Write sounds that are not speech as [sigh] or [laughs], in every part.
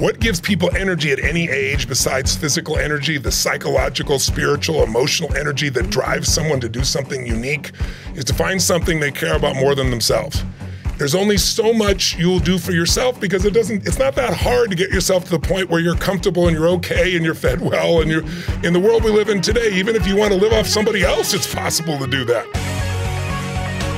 what gives people energy at any age besides physical energy, the psychological, spiritual, emotional energy that drives someone to do something unique, is to find something they care about more than themselves. There's only so much you'll do for yourself because it doesn't it's not that hard to get yourself to the point where you're comfortable and you're okay and you're fed well and you're in the world we live in today, even if you want to live off somebody else, it's possible to do that.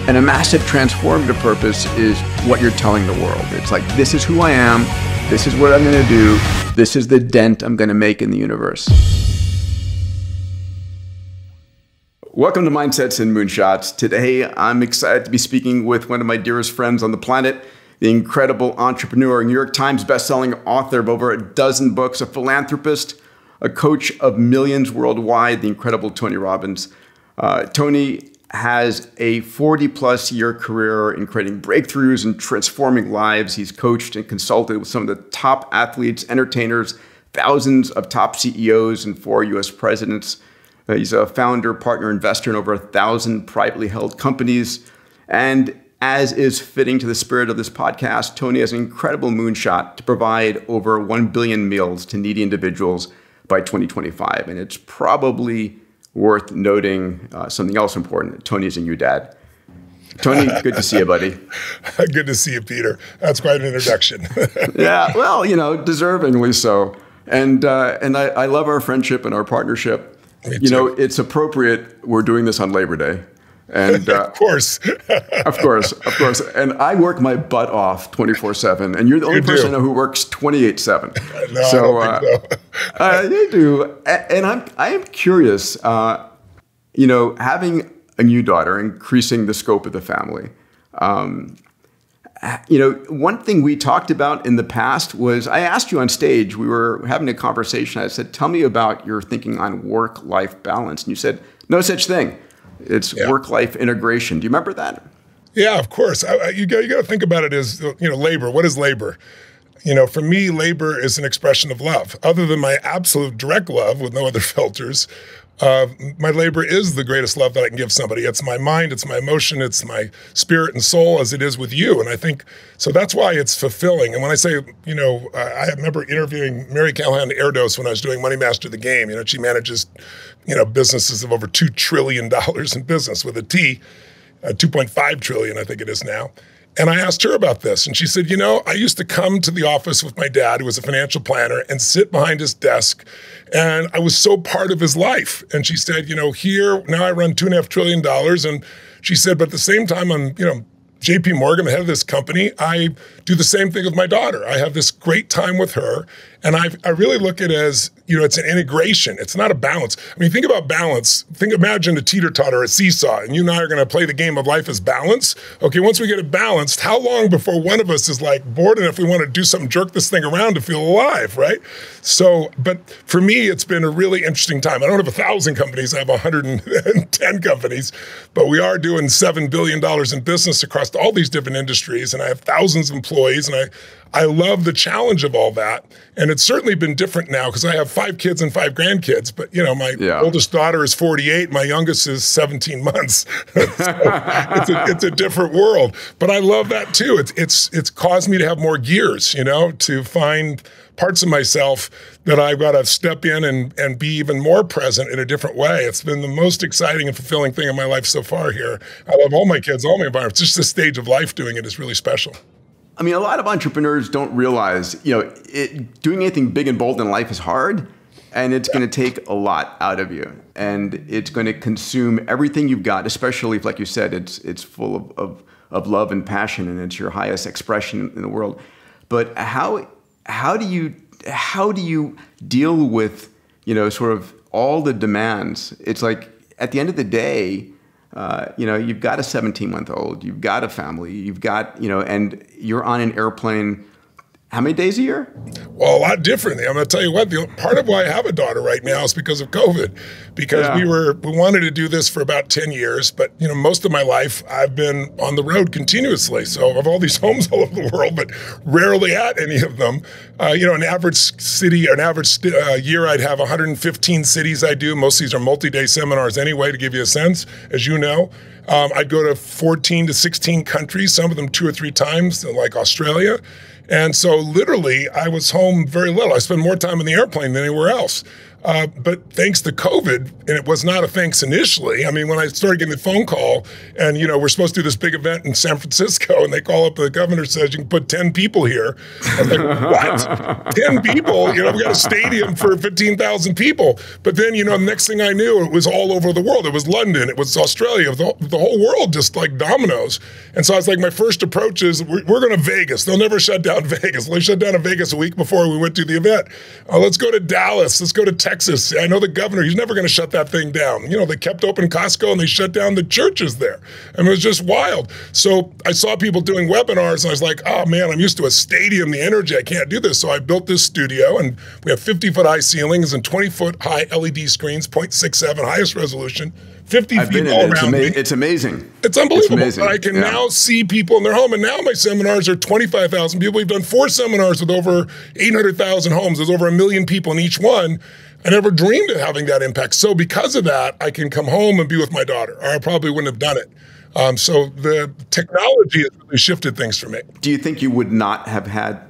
And a massive transformative purpose is what you're telling the world. It's like, this is who I am, this is what I'm going to do, this is the dent I'm going to make in the universe. Welcome to Mindsets and Moonshots. Today, I'm excited to be speaking with one of my dearest friends on the planet, the incredible entrepreneur, New York Times bestselling author of over a dozen books, a philanthropist, a coach of millions worldwide, the incredible Tony Robbins. Uh, Tony has a 40 plus year career in creating breakthroughs and transforming lives. He's coached and consulted with some of the top athletes, entertainers, thousands of top CEOs, and four US presidents. Uh, he's a founder, partner, investor in over a thousand privately held companies. And as is fitting to the spirit of this podcast, Tony has an incredible moonshot to provide over 1 billion meals to needy individuals by 2025. And it's probably worth noting uh, something else important. Tony's a new dad. Tony, [laughs] good to see you, buddy. [laughs] good to see you, Peter. That's quite an introduction. [laughs] yeah, well, you know, deservingly so. And uh, and I, I love our friendship and our partnership. Me you too. know, it's appropriate. We're doing this on Labor Day. And [laughs] uh, of course, [laughs] of course, of course. And I work my butt off 24 7. And you're the only you person I know who works 28 7. [laughs] No, so, uh, so. uh, you do. And I'm, I am curious, uh, you know, having a new daughter, increasing the scope of the family. Um, you know, one thing we talked about in the past was I asked you on stage, we were having a conversation. I said, Tell me about your thinking on work life balance. And you said, No such thing. It's yeah. work life integration. Do you remember that? Yeah, of course. I, I, you got you got to think about it as you know, labor. What is labor? You know, for me, labor is an expression of love. Other than my absolute direct love with no other [laughs] filters, uh, my labor is the greatest love that I can give somebody. It's my mind, it's my emotion, it's my spirit and soul as it is with you. And I think so that's why it's fulfilling. And when I say, you know, I remember interviewing Mary Callahan Erdoes when I was doing Money Master the Game. You know, she manages, you know, businesses of over $2 trillion in business with a T, uh, 2.5 trillion, I think it is now. And I asked her about this, and she said, You know, I used to come to the office with my dad, who was a financial planner, and sit behind his desk. And I was so part of his life. And she said, You know, here, now I run two and a half trillion dollars. And she said, But at the same time, I'm, you know, JP Morgan, the head of this company, I do the same thing with my daughter. I have this great time with her. And I, I really look at it as, you know, it's an integration. It's not a balance. I mean, think about balance. Think, imagine a teeter totter, a seesaw, and you and I are going to play the game of life as balance. Okay, once we get it balanced, how long before one of us is like bored enough we want to do something, jerk this thing around to feel alive, right? So, but for me, it's been a really interesting time. I don't have a thousand companies, I have 110 [laughs] companies, but we are doing $7 billion in business across all these different industries, and I have thousands of employees, and I, I love the challenge of all that. And it's certainly been different now because I have five kids and five grandkids. But, you know, my yeah. oldest daughter is 48, my youngest is 17 [laughs] months. [laughs] so it's, a, it's a different world. But I love that too. It's, it's, it's caused me to have more gears, you know, to find parts of myself that I've got to step in and, and be even more present in a different way. It's been the most exciting and fulfilling thing in my life so far here. I love all my kids, all my environments. Just the stage of life doing it is really special. I mean, a lot of entrepreneurs don't realize, you know, it, doing anything big and bold in life is hard, and it's going to take a lot out of you, and it's going to consume everything you've got. Especially if, like you said, it's it's full of, of of love and passion, and it's your highest expression in the world. But how how do you how do you deal with you know sort of all the demands? It's like at the end of the day, uh, you know, you've got a 17 month old, you've got a family, you've got, you know, and you're on an airplane how many days a year? Well, a lot differently. I'm going to tell you what. The, part of why I have a daughter right now is because of COVID, because yeah. we were we wanted to do this for about ten years, but you know most of my life I've been on the road continuously. So I have all these [laughs] homes all over the world, but rarely at any of them. Uh, you know, an average city, an average uh, year, I'd have 115 cities I do. Most of these are multi-day seminars anyway, to give you a sense, as you know. Um, I'd go to 14 to 16 countries, some of them two or three times, like Australia. And so literally, I was home very little. I spent more time in the airplane than anywhere else. Uh, but thanks to COVID, and it was not a thanks initially. I mean, when I started getting the phone call, and you know, we're supposed to do this big event in San Francisco, and they call up the governor says you can put ten people here. I'm like, what? [laughs] ten people? You know, we got a stadium for fifteen thousand people. But then, you know, the next thing I knew, it was all over the world. It was London, it was Australia, the, the whole world, just like dominoes. And so I was like, my first approach is we're, we're going to Vegas. They'll never shut down [laughs] Vegas. They shut down in Vegas a week before we went to the event. Uh, let's go to Dallas. Let's go to Texas. Texas. I know the governor, he's never going to shut that thing down. You know, they kept open Costco and they shut down the churches there. I mean, it was just wild. So I saw people doing webinars and I was like, oh man, I'm used to a stadium, the energy, I can't do this. So I built this studio and we have 50 foot high ceilings and 20 foot high LED screens, 0.67 highest resolution. 50 I've feet all it. It's, around ama- me. it's amazing. It's unbelievable. amazing. I can Yeah. now see people in their home, and now my seminars are 25,000 people. We've done four seminars with over 800,000 homes. There's over a million people in each one. I never dreamed of having that impact. So because of that, I can come home and be with my daughter, or I probably wouldn't have done it. Um, so the technology has really shifted things for me. Do you think you would not have had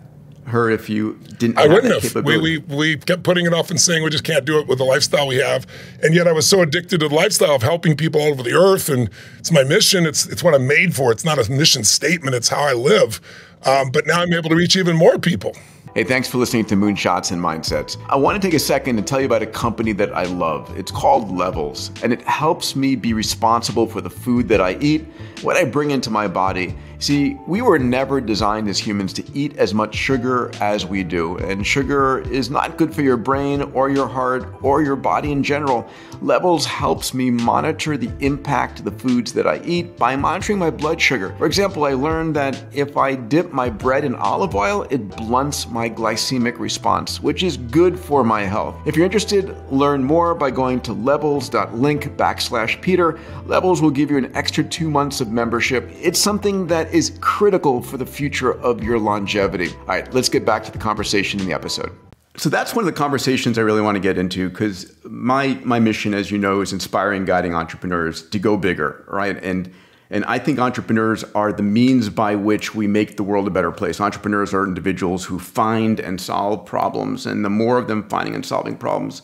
her if you didn't I have wouldn't have. We, we, we kept putting it off and saying we just can't do it with the lifestyle we have. And yet I was so addicted to the lifestyle of helping people all over the earth. And it's my mission. It's, it's what I'm made for. It's not a mission statement. It's how I live. Um, but now I'm able to reach even more people. Hey, thanks for listening to Moonshots and Mindsets. I want to take a second to tell you about a company that I love. It's called Levels, and it helps me be responsible for the food that I eat, what I bring into my body. See, we were never designed as humans to eat as much sugar as we do, and sugar is not good for your brain or your heart or your body in general. Levels helps me monitor the impact of the foods that I eat by monitoring my blood sugar. For example, I learned that if I dip my bread in olive oil, it blunts my glycemic response, which is good for my health. If you're interested, learn more by going to levels.link backslash Peter. Levels will give you an extra two months of membership. It's something that is critical for the future of your longevity. All right, let's get back to the conversation in the episode. So that's one of the conversations I really want to get into because my my mission, as you know, is inspiring, guiding entrepreneurs to go bigger, right? And and I think entrepreneurs are the means by which we make the world a better place. Entrepreneurs are individuals who find and solve problems, and the more of them finding and solving problems,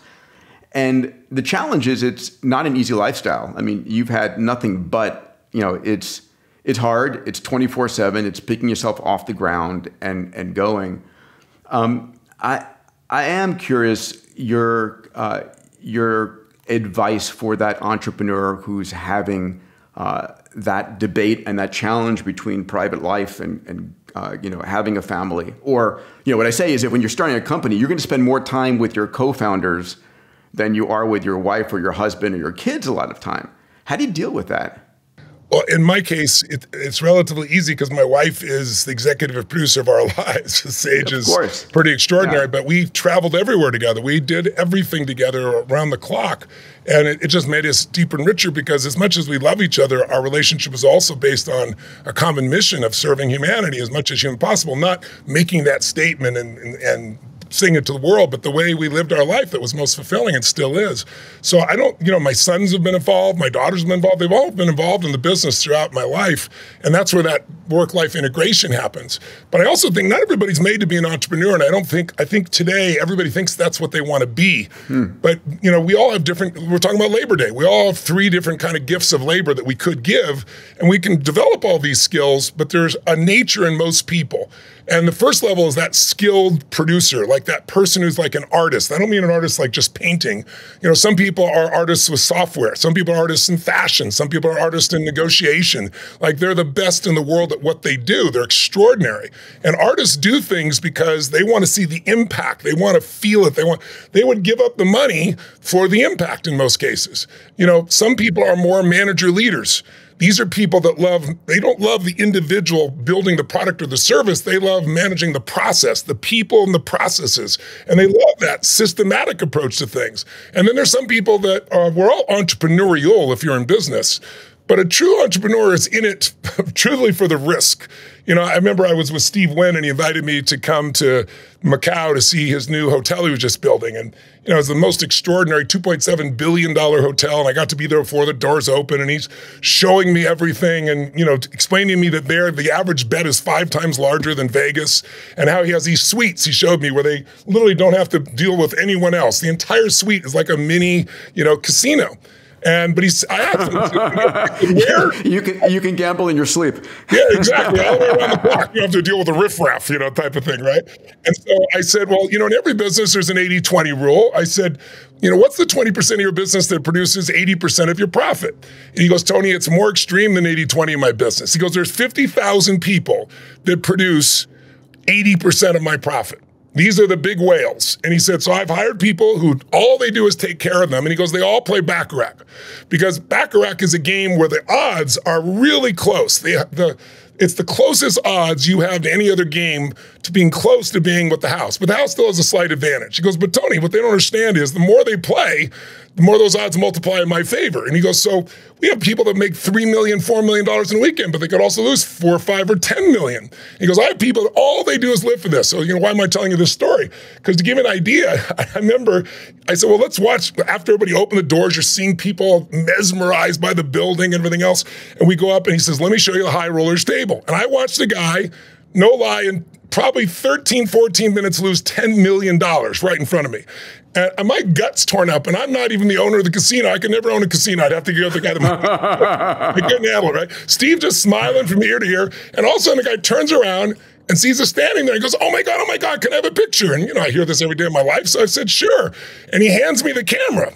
and the challenge is it's not an easy lifestyle. I mean, you've had nothing but, you know, it's it's hard, it's 24/7, it's picking yourself off the ground and and going. Um, I I am curious your uh, your advice for that entrepreneur who's having uh, that debate and that challenge between private life and and uh, you know having a family. Or you know what I say is that when you're starting a company, you're going to spend more time with your co-founders than you are with your wife or your husband or your kids a lot of time. How do you deal with that? Well, in my case, it, it's relatively easy because my wife is the executive producer of our [laughs] lives. Sage Of is course. pretty extraordinary, Yeah. but we traveled everywhere together. We did everything together around the clock. And it, it just made us deeper and richer because as much as we love each other, our relationship is also based on a common mission of serving humanity as much as human possible, not making that statement and, and, and saying it to the world, but the way we lived our life that was most fulfilling and still is. So I don't, you know, my sons have been involved, my daughters have been involved. They've all been involved in the business throughout my life. And that's where that work life integration happens. But I also think not everybody's made to be an entrepreneur. And I don't think, I think today everybody thinks that's what they want to be. Hmm. But, you know, we all have different, we're talking about Labor Day. We all have three different kind of gifts of labor that we could give. And we can develop all these skills, but there's a nature in most people. And the first level is that skilled producer, like that person who's like an artist. I don't mean an artist like just painting. You know, some people are artists with software. Some people are artists in fashion. Some people are artists in negotiation. Like they're the best in the world at what they do. They're extraordinary. And artists do things because they want to see the impact. They want to feel it. They want they would give up the money for the impact in most cases. You know, some people are more manager leaders. These are people that love, they don't love the individual building the product or the service. They love managing the process, the people and the processes. And they love that systematic approach to things. And then there's some people that are, we're all entrepreneurial if you're in business. But a true entrepreneur is in it [laughs] truly for the risk. You know, I remember I was with Steve Wynn and he invited me to come to Macau to see his new hotel he was just building. And, you know, it was the most extraordinary $2.7 billion hotel. And I got to be there before the doors open and he's showing me everything and, you know, explaining to me that there the average bed is five times larger than Vegas and how he has these suites he showed me where they literally don't have to deal with anyone else. The entire suite is like a mini, you know, casino. And but he's I asked him [laughs] where you can you can gamble in your sleep. [laughs] Yeah, exactly. All the way around the clock. You have to deal with a riffraff, you know, type of thing, right? And so I said, well, you know, in every business there's an 80-20 rule. I said, you know, what's the 20% of your business that produces 80% of your profit? And he goes, Tony, it's more extreme than 80-20 in my business. He goes, there's 50,000 people that produce 80% of my profit. These are the big whales. And he said, So I've hired people who all they do is take care of them. And he goes, They all play Baccarat because Baccarat is a game where the odds are really close. The, the, it's the closest odds you have to any other game to being close to being with the house. But the house still has a slight advantage. He goes, But Tony, what they don't understand is the more they play, the more those odds multiply in my favor. And he goes, So we have people that make $3 million, $4 million in a weekend, but they could also lose four or five or 10 million. He goes, I have people that all they do is live for this. So, you know, why am I telling you this story? Because to give an idea, [laughs] I remember I said, Well, let's watch. After everybody opened the doors, you're seeing people mesmerized by the building and everything else. And we go up and he says, Let me show you the high rollers table. And I watched the guy, no lie, in probably 13, 14 minutes lose $10 million right in front of me. And my gut's torn up, and I'm not even the owner of the casino. I could never own a casino. I'd have to go the guy that [laughs] I couldn't handle it, right? Steve just smiling from ear to ear, and all of a sudden the guy turns around and sees us standing there. and goes, "Oh my god, oh my god, can I have a picture?" And you know, I hear this every day of my life, so I said, "Sure." And he hands me the camera.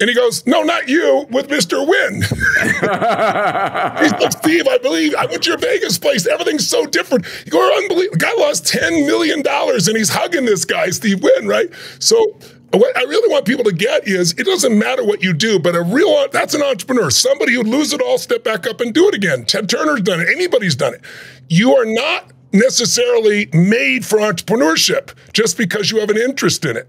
And he goes, No, not you, with Mr. Wynn. [laughs] He's like, Steve, I believe I went to your Vegas place. Everything's so different. You're unbelievable. Guy lost $10 million and he's hugging this guy, Steve Wynn, right? So what I really want people to get is it doesn't matter what you do, but a real that's an entrepreneur, somebody who lose it all, step back up and do it again. Ted Turner's done it. Anybody's done it. You are not necessarily made for entrepreneurship just because you have an interest in it,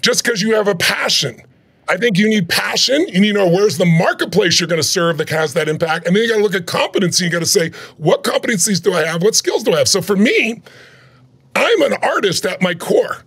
just because you have a passion. I think you need passion. You need to know where's the marketplace you're going to serve that has that impact. And then you got to look at competency. You got to say, what competencies do I have? What skills do I have? So for me, I'm an artist at my core.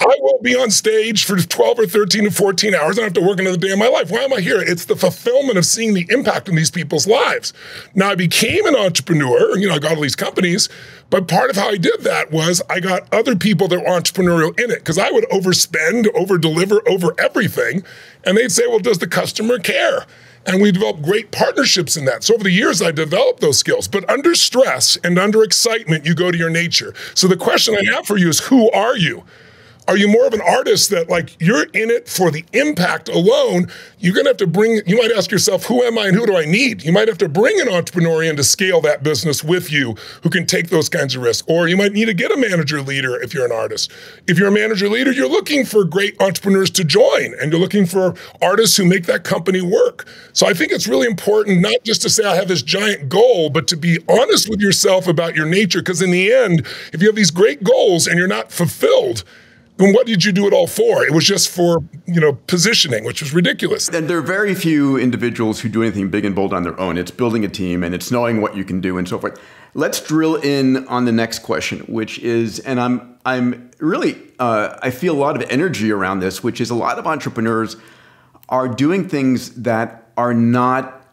I will be on stage for 12 or 13 or 14 hours. I don't have to work another day of my life. Why am I here? It's the fulfillment of seeing the impact in these people's lives. Now, I became an entrepreneur. You know, I got all these companies, but part of how I did that was I got other people that were entrepreneurial in it because I would overspend, over deliver, over everything. And they'd say, well, does the customer care? And we developed great partnerships in that. So over the years, I developed those skills. But under stress and under excitement, you go to your nature. So the question I have for you is who are you? Are you more of an artist that like you're in it for the impact alone? You're gonna have to bring, you might ask yourself, who am I and who do I need? You might have to bring an entrepreneur in to scale that business with you who can take those kinds of risks. Or you might need to get a manager leader if you're an artist. If you're a manager leader, you're looking for great entrepreneurs to join and you're looking for artists who make that company work. So I think it's really important not just to say I have this giant goal, but to be honest with yourself about your nature. Because in the end, if you have these great goals and you're not fulfilled, then what did you do it all for? It was just for, you know, positioning, which was ridiculous. And there are very few individuals who do anything big and bold on their own. It's building a team and it's knowing what you can do and so forth. Let's drill in on the next question, which is, and I'm I'm really uh, I feel a lot of energy around this, which is a lot of entrepreneurs are doing things that are not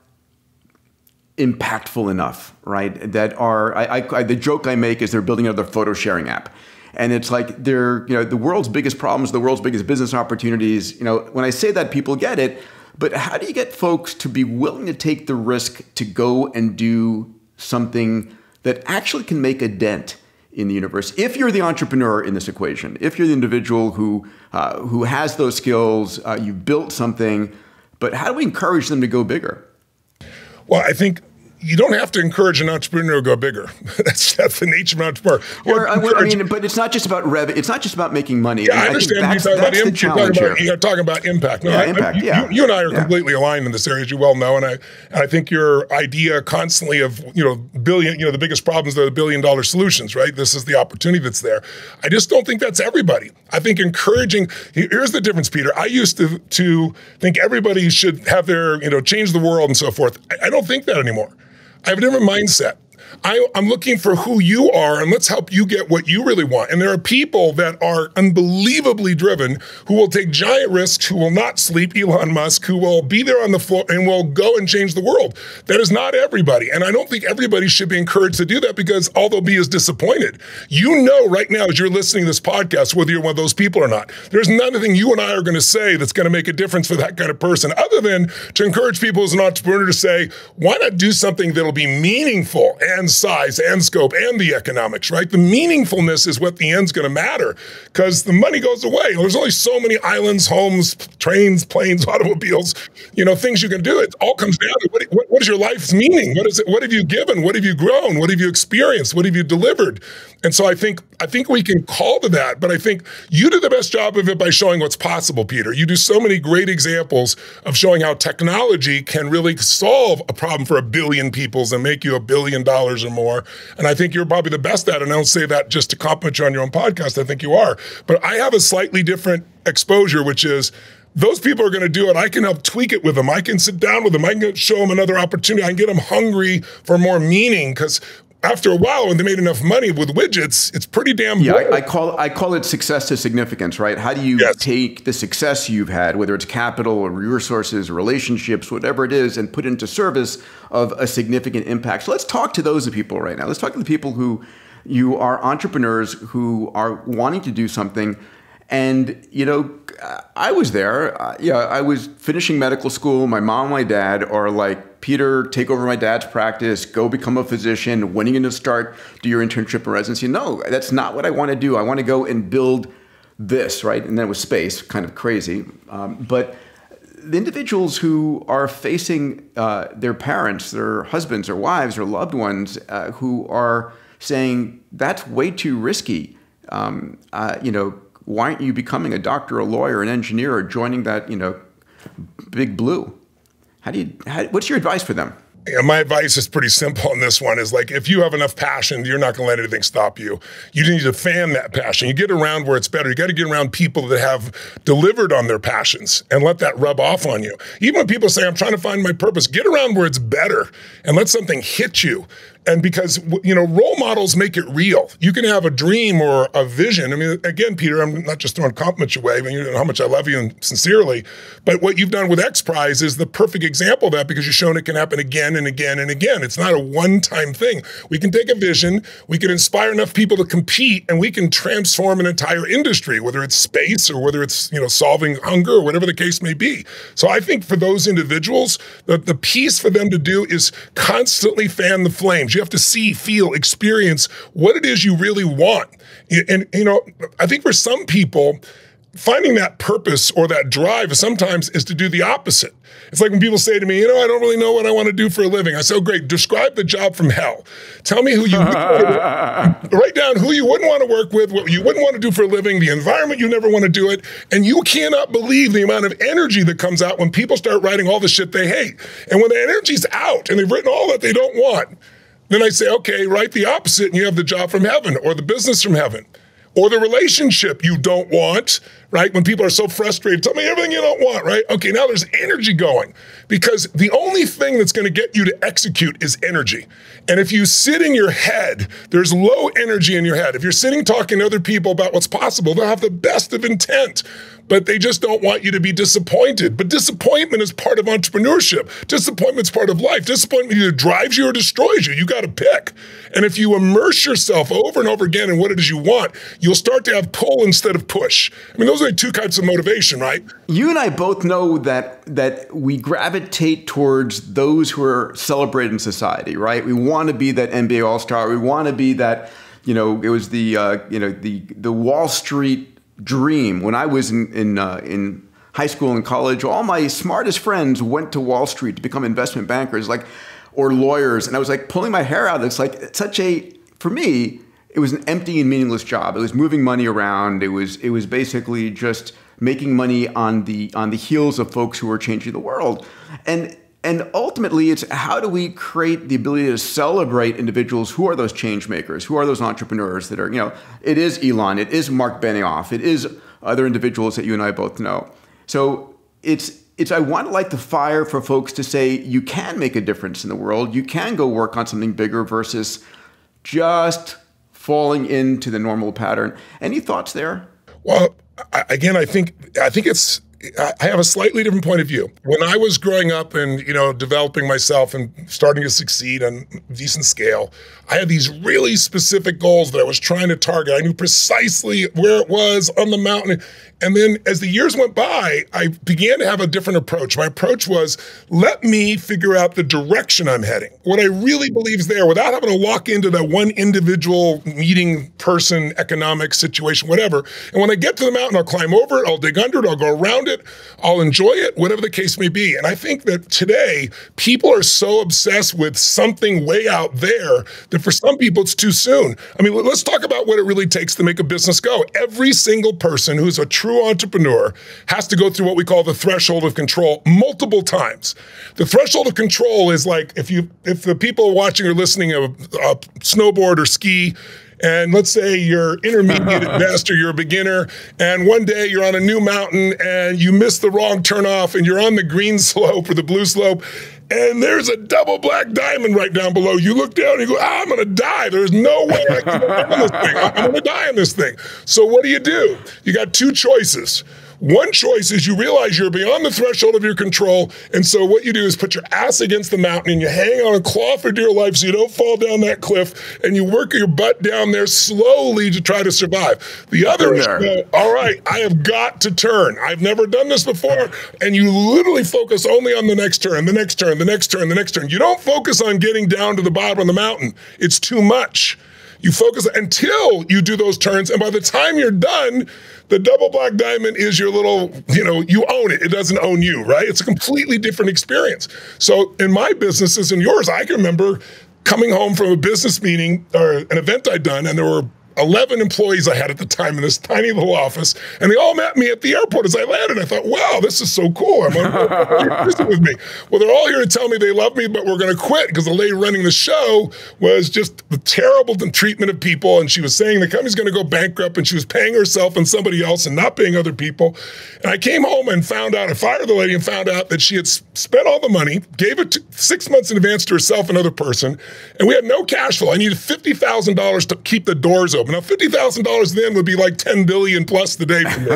impactful enough, right? That are I, I, the joke I make is they're building another photo sharing app and it's like they're you know the world's biggest problems the world's biggest business opportunities you know when i say that people get it but how do you get folks to be willing to take the risk to go and do something that actually can make a dent in the universe? If you're the entrepreneur in this equation if you're the individual who uh, who has those skills uh, you've built something but how do we encourage them to go bigger? Well i think you don't have to encourage an entrepreneur to go bigger. [laughs] that's that's the nature of an entrepreneur. Or, uh, I mean, but it's not just about rev. It's not just about making money. Yeah, I, I understand. You're talking, about, you're, talking about, you're talking about impact. No, yeah, I, impact. Yeah. You, you, and I are yeah. completely aligned in this area, as you well know. And I, and I think your idea constantly of you know billion, you know, the biggest problems are the billion dollar solutions, right? This is the opportunity that's there. I just don't think that's everybody. I think encouraging. Here's the difference, Peter. I used to to think everybody should have their you know change the world and so forth. I, I don't think that anymore. I have a different mindset. I, I'm looking for who you are and let's help you get what you really want. And there are people that are unbelievably driven who will take giant risks, who will not sleep, Elon Musk, who will be there on the floor and will go and change the world. That is not everybody. And I don't think everybody should be encouraged to do that because all they'll be is disappointed. You know, right now, as you're listening to this podcast, whether you're one of those people or not, there's nothing you and I are going to say that's going to make a difference for that kind of person other than to encourage people as an entrepreneur to say, why not do something that'll be meaningful and size and scope and the economics, right? The meaningfulness is what the end's going to matter because the money goes away. There's only so many islands, homes, trains, planes, [laughs] automobiles, you know, things you can do. It all comes down to what, what, what is your life's meaning? What is it? What have you given? What have you grown? What have you experienced? What have you delivered? And so I think I think we can call to that, but I think you do the best job of it by showing what's possible, Peter. You do so many great examples of showing how technology can really solve a problem for a billion peoples and make you a billion dollars or more. And I think you're probably the best at it. And I don't say that just to compliment you on your own podcast. I think you are. But I have a slightly different exposure, which is those people are going to do it. I can help tweak it with them. I can sit down with them. I can show them another opportunity. I can get them hungry for more meaning because after a while, when they made enough money with widgets, it's pretty damn. Yeah, I, I, call I call it success to significance, right? How do you yes. take the success you've had, whether it's capital or resources, or relationships, whatever it is, and put into service of a significant impact? So let's talk to those people right now. Let's talk to the people who you are entrepreneurs who are wanting to do something and, you know, I was there. Uh, yeah, I was finishing medical school. My mom and my dad are like, Peter, take over my dad's practice, go become a physician. When are you going to start, do your internship and residency? No, that's not what I want to do. I want to go and build this, right? And then it was space, kind of crazy. Um, but the individuals who are facing uh, their parents, their husbands or wives or loved ones uh, who are saying, that's way too risky. Um, uh, you know, why aren't you becoming a doctor, a lawyer, an engineer, or joining that, you know, big blue? How do you, how, what's your advice for them? Yeah, my advice is pretty simple on this one is like if you have enough passion, you're not going to let anything stop you. You need to fan that passion. You get around where it's better. You got to get around people that have delivered on their passions and let that rub off on you. Even when people say, I'm trying to find my purpose, get around where it's better and let something hit you and because you know role models make it real. You can have a dream or a vision. I mean again peter i'm not just throwing compliments your way I mean, you know how much i love you and sincerely but what you've done with x prize is the perfect example of that because you've shown it can happen again and again and again. It's not a one-time thing. We can take a vision we can inspire enough people to compete and we can transform an entire industry whether it's space or whether it's you know solving hunger or whatever the case may be. So i think for those individuals the, the piece for them to do is constantly fan the flames you have to see, feel, experience what it is you really want. And, you know, I think for some people, finding that purpose or that drive sometimes is to do the opposite. It's like when people say to me, you know, I don't really know what I want to do for a living. I say, oh, great, describe the job from hell. Tell me who you [laughs] write down who you wouldn't want to work with, what you wouldn't want to do for a living, the environment you never want to do it. And you cannot believe the amount of energy that comes out when people start writing all the shit they hate. And when the energy's out and they've written all that they don't want, then I say, okay, write the opposite and you have the job from heaven or the business from heaven or the relationship you don't want, right? When people are so frustrated, tell me everything you don't want, right? Okay, now there's energy going because the only thing that's going to get you to execute is energy. And if you sit in your head, there's low energy in your head. If you're sitting talking to other people about what's possible, they'll have the best of intent but they just don't want you to be disappointed. But disappointment is part of entrepreneurship. Disappointment's part of life. Disappointment either drives you or destroys you. You got to pick. And if you immerse yourself over and over again in what it is you want, you'll start to have pull instead of push. I mean, those are two types of motivation, right? You and I both know that that we gravitate towards those who are celebrated in society, right? We want to be that NBA All Star. We want to be that. You know, it was the uh, you know the the Wall Street dream. When I was in in, uh, in high school and college, all my smartest friends went to Wall Street to become investment bankers, like or lawyers, and I was like pulling my hair out. It's like it's such a for me. It was an empty and meaningless job. It was moving money around. It was it was basically just making money on the on the heels of folks who were changing the world. And and ultimately, it's how do we create the ability to celebrate individuals who are those change makers, who are those entrepreneurs that are, you know, it is Elon, it is Mark Benioff, it is other individuals that you and I both know. So it's it's I want to light the fire for folks to say you can make a difference in the world. You can go work on something bigger versus just falling into the normal pattern. Any thoughts there? Well, again, I think I think it's I have a slightly different point of view. When I was growing up and you know developing myself and starting to succeed on decent scale, I had these really specific goals that I was trying to target. I knew precisely where it was on the mountain. And then as the years went by, I began to have a different approach. My approach was let me figure out the direction I'm heading. What I really believe is there without having to walk into that one individual meeting person, economic situation, whatever. And when I get to the mountain, I'll climb over it, I'll dig under it, I'll go around it, I'll enjoy it, whatever the case may be. And I think that today people are so obsessed with something way out there that for some people it's too soon. I mean, let's talk about what it really takes to make a business go. Every single person who's a true true entrepreneur has to go through what we call the threshold of control multiple times. The threshold of control is like if you if the people watching or listening a, a snowboard or ski and let's say you're intermediate at [laughs] best or you're a beginner and one day you're on a new mountain and you miss the wrong turnoff and you're on the green [laughs] slope or the blue slope and there's a double black diamond right down below. You look down and you go, ah, I'm going to die. There's no way I can [laughs] on this thing. I'm going to die on this thing. So what do you do? You got two choices. One choice is you realize you're beyond the threshold of your control. And so what you do is put your ass against the mountain and you hang on a claw for dear life so you don't fall down that cliff and you work your butt down there slowly to try to survive. The other is, uh, all right, I have got to turn. I've never done this before. And you literally focus only on the next turn, the next turn, the next turn, the next turn. You don't focus on getting down to the bottom of the mountain. It's too much. You focus until you do those turns. And by the time you're done, the double black diamond is your little, you know, you own it. It doesn't own you, right? It's a completely different experience. So in my businesses and yours, I can remember coming home from a business meeting or an event I'd done, and there were 11 employees I had at the time in this tiny little office, and they all met me at the airport as I landed. I thought, wow, this is so cool. I'm on [laughs] with me. Well, they're all here to tell me they love me, but we're going to quit because the lady running the show was just the terrible treatment of people, and she was saying the company's going to go bankrupt, and she was paying herself and somebody else and not paying other people. And I came home and found out, I fired the lady and found out that she had spent all the money, gave it to, six months in advance to herself and another person, and we had no cash flow. I needed $50,000 to keep the doors open. Now, fifty thousand dollars then would be like ten billion plus the day for me.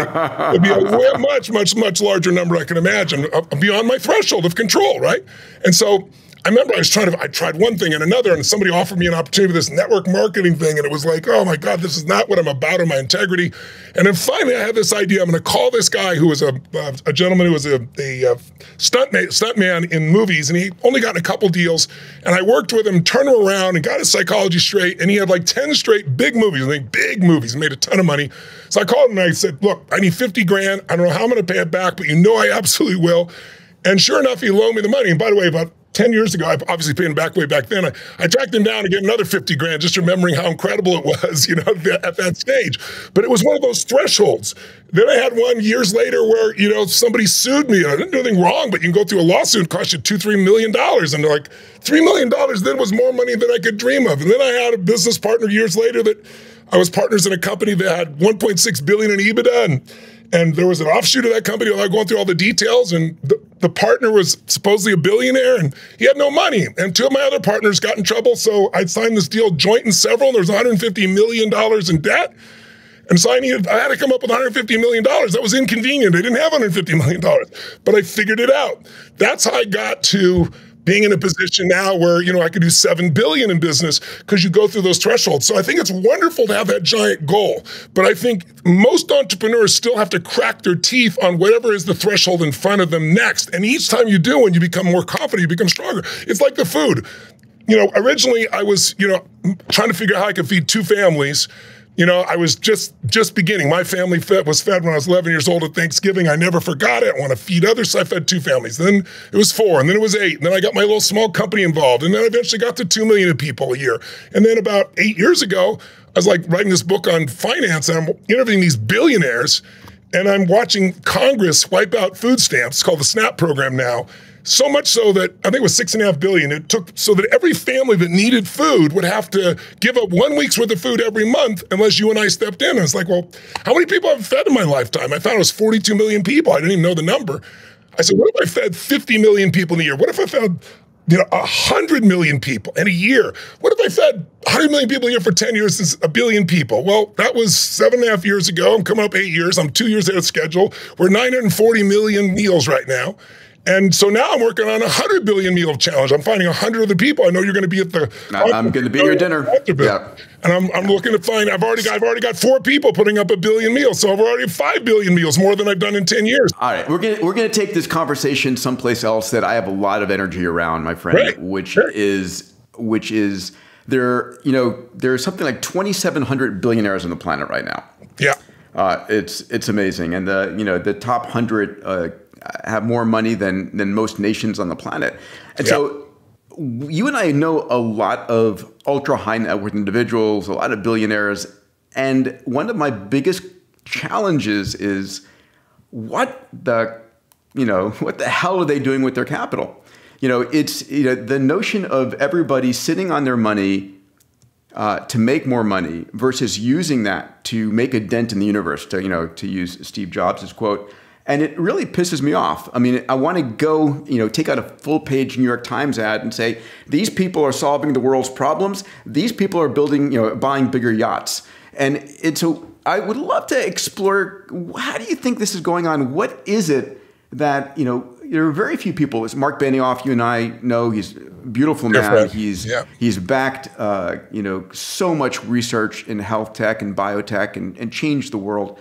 It'd be a [laughs] much, much, much larger number I can imagine, uh, beyond my threshold of control, right? And so I remember I was trying to, I tried one thing and another, and somebody offered me an opportunity for this network marketing thing, and it was like, oh my God, this is not what I'm about or my integrity. And then finally, I had this idea. I'm going to call this guy who was a, uh, a gentleman who was a, a, stunt, man, stunt man in movies, and he only got a couple deals. And I worked with him, turned him around, and got his psychology straight. And he had like 10 straight big movies, I think big movies, made a ton of money. So I called him and I said, look, I need 50 grand. I don't know how I'm going to pay it back, but you know I [laughs] absolutely will. And sure enough, he loaned me the money. And by the way, about 10 years ago, I obviously paid him back way back then. I, I tracked him down to get another 50 grand, just remembering how incredible it [laughs] was, you know, at that stage. But it was one of those thresholds. Then I had one years later where, you know, somebody sued me. And I didn't do anything wrong, but you can go through a lawsuit, and cost you two, three million dollars. And they're like, three million dollars then was more money than I could dream of. And then I had a business partner years later that I was partners in a company that had 1.6 billion in EBITDA. And and there was an offshoot of that company without going through all the details. And the, the partner was supposedly a billionaire and he had no money. And two of my other partners got in trouble. So I signed this deal joint and several, and there was $150 million in debt. And so I needed, I had to come up with $150 million. That was inconvenient. I didn't have $150 million, but I figured it out. That's how I got to being in a position now where you know I could do seven billion in business because you go through those thresholds. So I think it's wonderful to have that giant goal, but I think most entrepreneurs still have to crack their teeth on whatever is the threshold in front of them next. And each time you do, when you become more confident, you become stronger. It's like the food. You know, originally I was you know trying to figure out how I could feed two families you know, I was just just beginning. My family fed, was fed when I was 11 years old at Thanksgiving. I never forgot it. I want to feed others, so I fed two families. Then it was four, and then it was eight, and then I got my little small company involved, and then I eventually got to two million people a year. And then about eight years ago, I was like writing this book on finance, and I'm interviewing these billionaires, and I'm watching Congress wipe out food stamps. It's called the SNAP program now. So much so that I think it was six and a half billion. It took so that every family that needed food would have to give up one week's worth of food every month unless you and I stepped in. And it's like, well, how many people have fed in my lifetime? I found it was 42 million people. I didn't even know the number. I said, what if I fed 50 million people in a year? What if I fed you know, 100 million people in a year. What if I fed 100 million people a year for 10 years is a billion people? Well, that was seven and a half years ago. I'm coming up eight years. I'm two years ahead of schedule. We're 940 million meals right now. And so now I'm working on a hundred billion meal challenge. I'm finding a hundred other people. I know you're going to be at the. I'm going to be at your dinner. Yeah. And I'm, I'm looking to find. I've already got, I've already got four people putting up a billion meals. So I've already five billion meals, more than I've done in ten years. All right, we're gonna we're gonna take this conversation someplace else that I have a lot of energy around, my friend. Right. Which Sure. is which is there. You know, there's something like 2,700 billionaires on the planet right now. Yeah. Uh, it's it's amazing, and the you know the top hundred uh, have more money than than most nations on the planet, and so you and I know a lot of ultra high net worth individuals, a lot of billionaires, and one of my biggest challenges is what the you know [laughs] what the hell are they doing with their capital? You know, it's you know the notion of everybody sitting on their money uh, to make more money versus using that to make a dent in the universe. To you know, to use Steve Jobs' quote, and it really pisses me off. I mean, I want to go, you know, take out a full page New York Times ad and say these people are solving the world's problems. These people are building, you know, buying bigger yachts, and it's so. I would love to explore. How do you think this is going on? What is it that you know? There are very few people. It's Mark Benioff. You and I know he's a beautiful man. He's Yeah. he's backed uh, you know so much research in health tech and biotech and, and changed the world.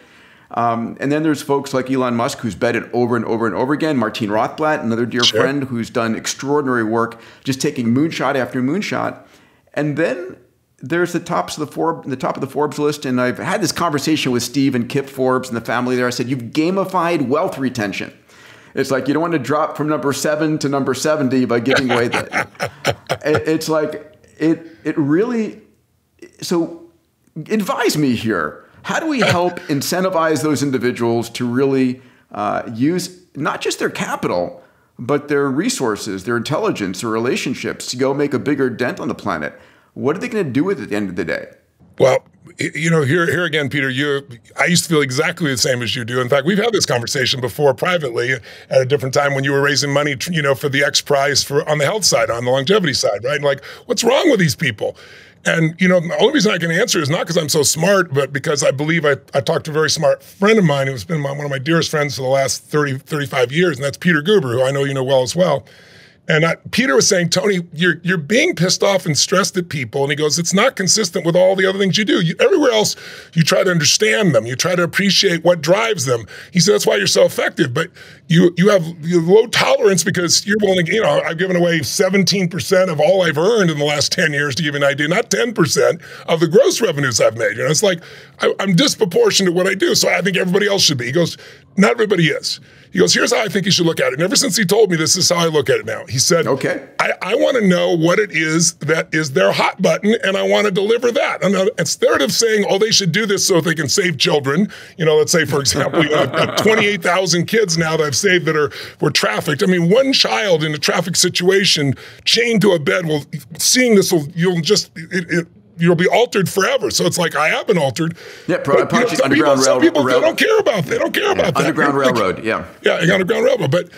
Um, and then there's folks like Elon Musk who's betted over and over and over again. Martine Rothblatt, another dear Sure. friend who's done extraordinary work, just taking moonshot after moonshot. And then there's the tops of the Forbes, the top of the Forbes list. And I've had this conversation with Steve and Kip Forbes and the family there. I said, "You've gamified wealth retention." It's like you don't want to drop from number seven to number seventy by giving away the. [laughs] it- it's like it. It really. So, advise me here. How do we help incentivize those individuals to really uh, use not just their capital, but their resources, their intelligence, their relationships to go make a bigger dent on the planet? What are they going to do with it at the end of the day? Well, you know, here, here again, Peter. You, I used to feel exactly the same as you do. In fact, we've had this conversation before privately at a different time when you were raising money, you know, for the X Prize for on the health side, on the longevity side, right? And like, what's wrong with these people? And you know, the only reason I can answer is not because I'm so smart, but because I believe I, I talked to a very smart friend of mine who's been my, one of my dearest friends for the last 30, 35 years, and that's Peter Guber, who I know you know well as well. And I, Peter was saying, Tony, you're you're being pissed off and stressed at people, and he goes, it's not consistent with all the other things you do. You, everywhere else, you try to understand them, you try to appreciate what drives them. He said that's why you're so effective, but you you have, you have low tolerance because you're willing. You know, I've given away 17 percent of all I've earned in the last 10 years to give you an idea, not 10 percent of the gross revenues I've made. You know, it's like I, I'm disproportionate to what I do, so I think everybody else should be. He goes, not everybody is. He goes, here's how I think you should look at it. And ever since he told me this is how I look at it now. He said, Okay. I, I want to know what it is that is their hot button, and I want to deliver that. And uh, instead of saying, "Oh, they should do this so they can save children," you know, let's say, for example, you know, [laughs] I've got 28,000 kids now that I've saved that are were trafficked. I mean, one child in a traffic situation chained to a bed will seeing this will you'll just it. it You'll be altered forever. So it's like I have been altered. Yeah, pro- But, you know, some Underground people, some Rail- people they Rail- don't care about. They don't care about that. Underground Like, Railroad, yeah. yeah, Underground Railroad, but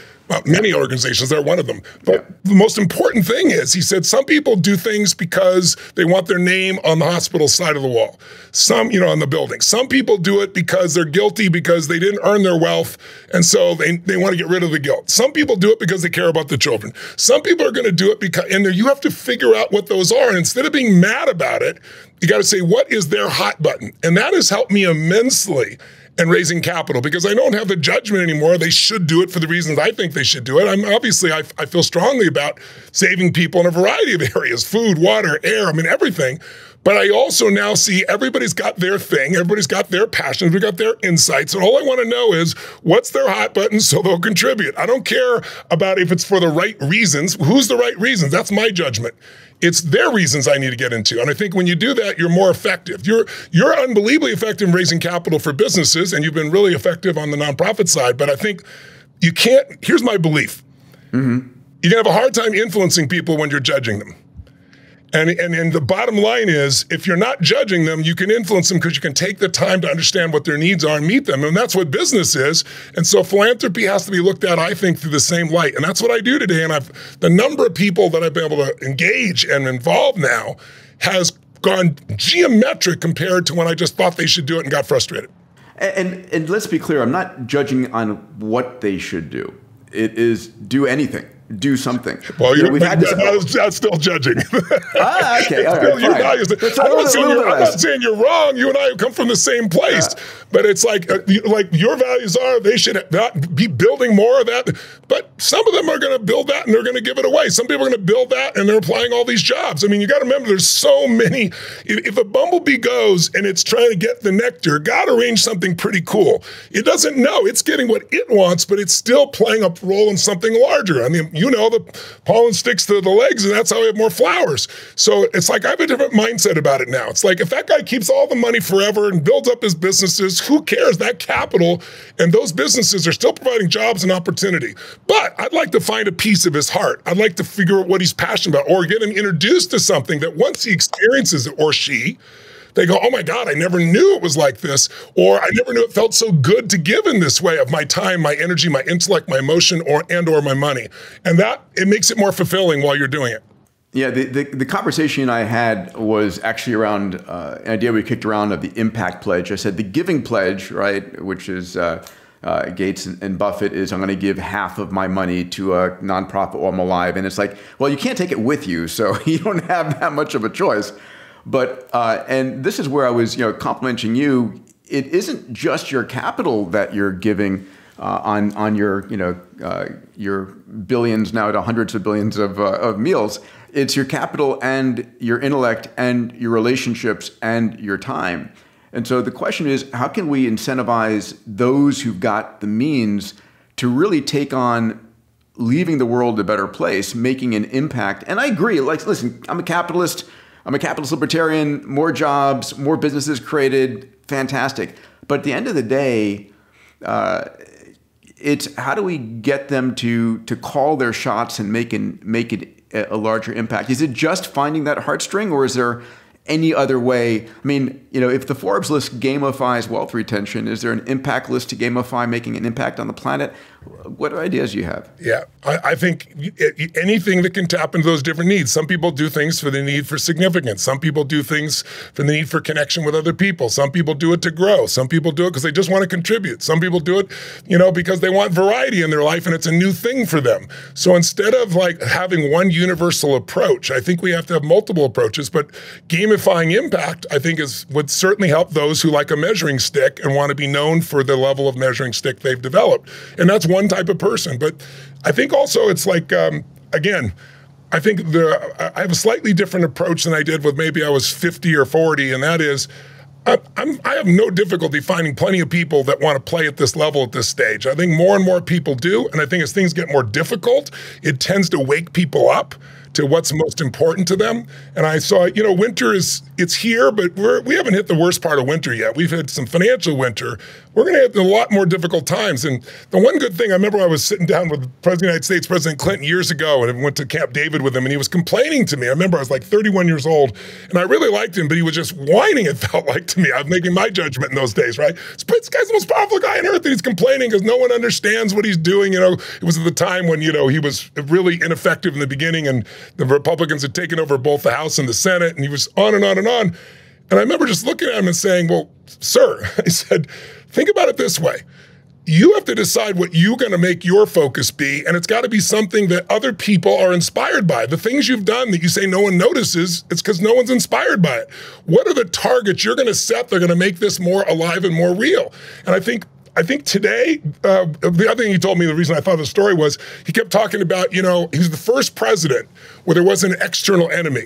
many organizations, they're one of them. But the most important thing is, he said, some people do things because they want their name on the hospital side of the wall. Some, you know, on the building. Some people do it because they're guilty because they didn't earn their wealth, and so they, they want to get rid of the guilt. Some people do it because they care about the children. Some people are going to do it because, and you have to figure out what those are. And instead of being mad about it, you got to say, what is their hot button? And that has helped me immensely and raising capital because I don't have the judgment anymore. They should do it for the reasons I think they should do it. I'm obviously I, I feel strongly about saving people in a variety of [laughs] areas: food, water, air. I mean everything. But I also now see everybody's got their thing, everybody's got their passions, we've got their insights, and all I want to know is what's their hot button so they'll contribute. I don't care about if it's for the right reasons. Who's the right reasons? That's my judgment. It's their reasons I need to get into. And I think when you do that, you're more effective. You're you're unbelievably effective in raising capital for businesses, and you've been really effective on the nonprofit side. But I think you can't. Here's my belief: mm-hmm. you're gonna have a hard time influencing people when you're judging them. And, and, and the bottom line is if you're not judging them, you can influence them because you can take the time to understand what their needs are and meet them. And that's what business is. And so philanthropy has to be looked at, I think, through the same light. And that's what I do today. And I've the number of people that I've been able to engage and involve now has gone geometric compared to when I just thought they should do it and got frustrated. And, and, and let's be clear, I'm not judging on what they should do. It is do anything do something. Well, you're, you know, this, [laughs] that's still judging. [laughs] ah, okay. All right, values. I'm, not saying you're, I'm not saying you're wrong. You and I come from the same place, yeah. but it's like uh, like your values are they should not be building more of that. But some of them are going to build that and they're going to give it away. Some people are going to build that and they're applying all these jobs. I mean, you got to remember there's so many. If, if a bumblebee goes and it's trying to get the nectar, God arranged something pretty cool. It doesn't know it's getting what it wants, but it's still playing a role in something larger. I mean you know, the pollen sticks to the legs, and that's how we have more flowers. So it's like I have a different mindset about it now. It's like if that guy keeps all the money forever and builds up his businesses, who cares? That capital and those businesses are still providing jobs and opportunity. But I'd like to find a piece of his heart. I'd like to figure out what he's passionate about or get him introduced to something that once he experiences it or she, they go, oh my God, I never knew it was like this, or I never knew it felt so good to give in this way of my time, my energy, my intellect, my emotion, or and or my money. And that it makes it more fulfilling while you're doing it. Yeah, the, the, the, conversation I had was actually around uh, an idea we kicked around of the impact pledge. I said the giving pledge, right, which is uh, uh, Gates and, and, Buffett, is I'm going to give half of my money to a nonprofit while I'm alive. And it's like, well, you can't take it with you, so [laughs] you don't have that much of a choice. But uh, and this is where I was, you know, complimenting you. It isn't just your capital that you're giving uh, on on your, you know, uh, your billions now to hundreds of billions of uh, of meals. It's your capital and your intellect and your relationships and your time. And so the question is, how can we incentivize those who've got the means to really take on leaving the world a better place, making an impact? And I agree. Like, listen, I'm a capitalist. I'm a capitalist libertarian, more jobs, more businesses created, fantastic. But at the end of the day, uh, it's how do we get them to to call their shots and make it make it a larger impact? Is it just finding that heartstring, or is there any other way? I mean, you know, if the Forbes list gamifies wealth retention, is there an impact list to gamify making an impact on the planet? What ideas you have? Yeah, I, I, think anything that can tap into those different needs. Some people do things for the need for significance. Some people do things for the need for connection with other people. Some people do it to grow. Some people do it because they just want to contribute. Some people do it, you know, because they want variety in their life and it's a new thing for them. So instead of like having one universal approach, I think we have to have multiple approaches. But gamifying impact, I think, is would certainly help those who like a measuring stick and want to be known for the level of measuring stick they've developed. And that's one type of person. But I think also it's like, um, again, I think the I have a slightly different approach than I did with maybe I was 50 or 40, and that is I, I have no difficulty finding plenty of people that want to play at this level at this stage. I think more and more people do, and I think as things get more difficult, it tends to wake people up to what's most important to them. And I saw, you know, winter is it's here, but we're we haven't hit the worst part of winter yet. We've had some financial winter. We're going to have a lot more difficult times. And the one good thing I remember I was sitting down with President of the United States, President Clinton, years ago, and I went to Camp David with him, and he was complaining to me. I remember I was like 31 years old, and I really liked him, but he was just whining. It [laughs] felt like to me. I was making my judgment in those days, right? This guy's the most powerful guy on earth, and he's complaining because no one understands what he's doing. You know, it was at the time when you know he was really ineffective in the beginning, and the Republicans had taken over both the House and the Senate, and he was on and on and on. And I remember just looking at him and saying, Well, sir, [laughs] I said, think about it this way. You have to decide what you're going to make your focus be, and it's got to be something that other people are inspired by. The things you've done that you say no one notices, it's because no one's inspired by it. What are the targets you're going to set that are going to make this more alive and more real? And I think I think today, uh, the other thing he told me, the reason I thought the story was he kept talking about, you know, he was the first president where there was an external enemy.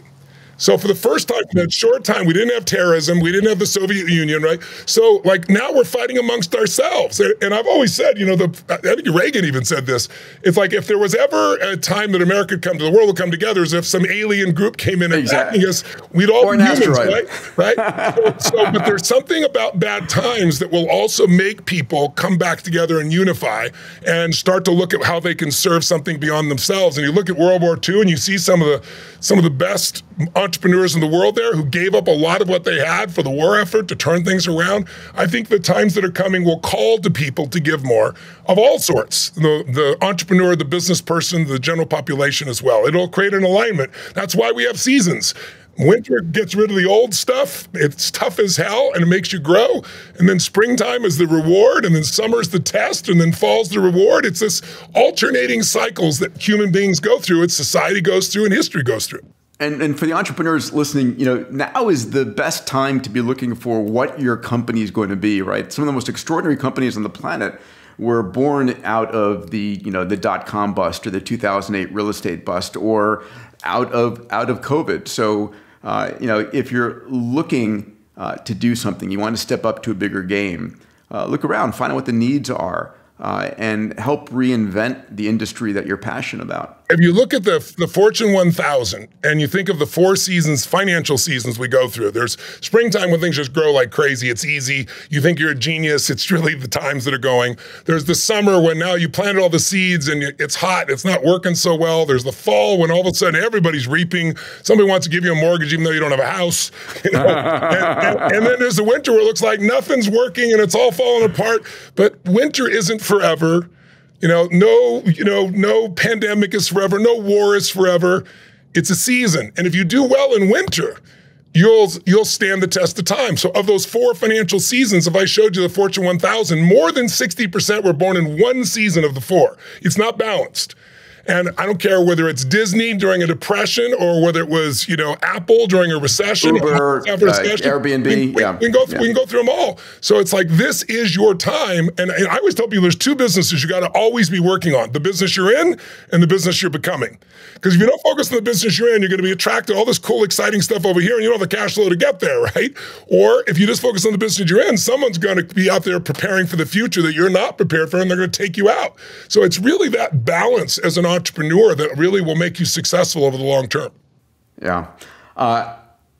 So for the first time in that short time, we didn't have terrorism, we didn't have the Soviet Union, right? So like now we're fighting amongst ourselves. And I've always said, you know, the I think Reagan even said this. It's like if there was ever a time that America would come to the world would come together, as if some alien group came in and exactly. attacking us, we'd all be humans, asteroid. right? Right. so, [laughs] so, but there's something about bad times that will also make people come back together and unify and start to look at how they can serve something beyond themselves. And you look at World War II and you see some of the some of the best entrepreneurs in the world there who gave up a lot of what they had for the war effort to turn things around. I think the times that are coming will call to people to give more of all sorts the, the entrepreneur, the business person, the general population as well. It'll create an alignment. That's why we have seasons. Winter gets rid of the old stuff. It's tough as hell and it makes you grow. And then springtime is the reward, and then summer's the test, and then fall's the reward. It's this alternating cycles that human beings go through, it's society goes through, and history goes through. And, and for the entrepreneurs listening, you know, now is the best time to be looking for what your company is going to be, right? Some of the most extraordinary companies on the planet were born out of the, you know, the dot com bust or the 2008 real estate bust or out of out of COVID. So uh, you know, if you're looking uh, to do something, you want to step up to a bigger game, uh, look around, find out what the needs are, uh, and help reinvent the industry that you're passionate about if you look at the the Fortune 1000 and you think of the four seasons, financial seasons we go through, there's springtime when things just grow like crazy. It's easy. You think you're a genius. It's really the times that are going. There's the summer when now you planted all the seeds and it's hot. It's not working so well. There's the fall when all of a sudden everybody's reaping. Somebody wants to give you a mortgage even though you don't have a house. [laughs] You know? and, and, and then there's the winter where it looks like nothing's working and it's all falling apart. But winter isn't forever. You know, no, you know, no pandemic is forever, no war is forever. It's a season. And if you do well in winter, you'll you'll stand the test of time. So of those four financial seasons, if I showed you the Fortune 1000, more than 60% were born in one season of the four. It's not balanced. And I don't care whether it's Disney during a depression or whether it was, you know, Apple during a recession, Uber, uh, Airbnb. We, we, yeah. we, can go, yeah. we can go through them all. So it's like, this is your time. And, and I always tell people there's two businesses you got to always be working on the business you're in and the business you're becoming. Because if you don't focus on the business you're in, you're going to be attracted to all this cool, exciting stuff over here and you don't have the cash flow to get there, [laughs] right? Or if you just focus on the business you're in, someone's going to be out there preparing for the future that you're not prepared for and they're going to take you out. So it's really that balance as an entrepreneur that really will make you successful over the long term. Yeah. Uh,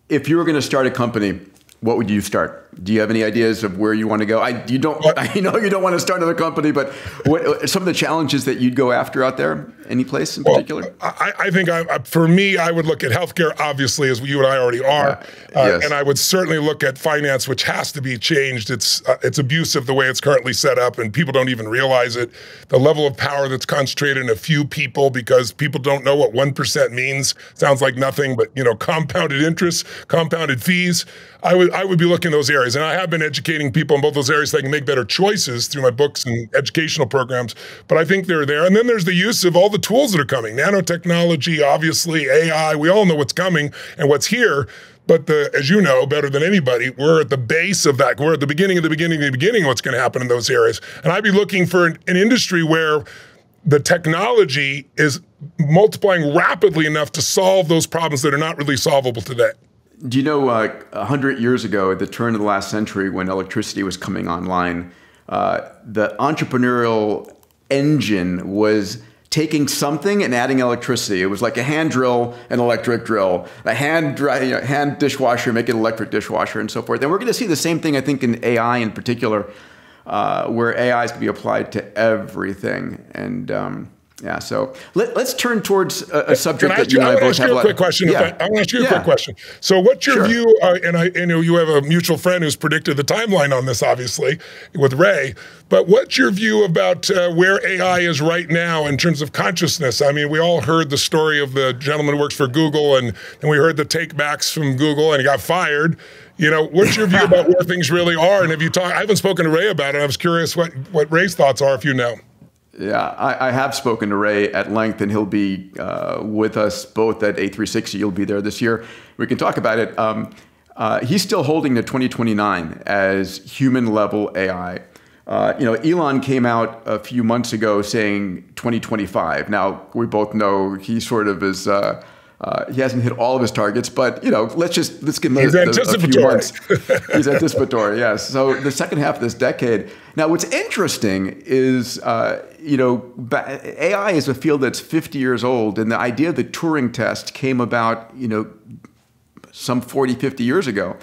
if you were going to start a company, what would you start? Do you have any ideas of where you want to go? I you don't. [laughs] I know you don't want to start another company, but what some of the challenges that you'd go after out there? Any place in well, particular? I, I think I, for me, I would look at healthcare, obviously, as you and I already are, uh, yes. and I would certainly look at finance, which has to be changed. It's uh, it's abusive the way it's currently set up, and people don't even realize it. The level of power that's concentrated in a few people because people don't know what one percent means. Sounds like nothing, but you know, compounded interest, compounded fees. I would I would be looking those areas, and I have been educating people in both those areas so they can make better choices through my books and educational programs. But I think they're there, and then there's the use of all the tools that are coming, nanotechnology, obviously AI. We all know what's coming and what's here. But the, as you know better than anybody, we're at the base of that. We're at the beginning of the beginning of the beginning of what's going to happen in those areas. And I'd be looking for an, an industry where the technology is multiplying rapidly enough to solve those problems that are not really solvable today. Do you know, uh, 100 years ago, at the turn of the last century, when electricity was coming online, uh, the entrepreneurial engine was taking something and adding electricity. It was like a hand drill, an electric drill, a hand dry, you know, hand dishwasher, make an electric dishwasher, and so forth. And we're going to see the same thing, I think, in AI in particular, uh, where AI is going to be applied to everything. And um, yeah, so let, us turn towards a, a subject that you, you and I, I both have. I want to ask you a quick question. Yeah. I, I want to ask you a yeah. quick question. So, what's your sure. view? Uh, and I, you know, you have a mutual friend who's predicted the timeline on this, obviously, with Ray. But what's your view about uh, where AI is right now in terms of consciousness? I mean, we all heard the story of the gentleman who works for Google, and and we heard the takebacks from Google, and he got fired. You know, what's your view [laughs] about where things really are? And have you talked? I haven't spoken to Ray about it. I was curious what what Ray's thoughts are, if you know. Yeah, I, I, have spoken to Ray at length, and he'll be uh, with us both at A360. You'll be there this year. We can talk about it. Um, uh, he's still holding the 2029 as human level AI. Uh, you know, Elon came out a few months ago saying 2025. Now we both know he sort of is. Uh, uh, he hasn't hit all of his targets, but you know, let's just let's give him a, a, a few months. He's anticipatory, yes. So the second half of this decade. Now, what's interesting is, uh, you know, AI is a field that's 50 years old, and the idea of the Turing test came about, you know, some 40, 50 years ago.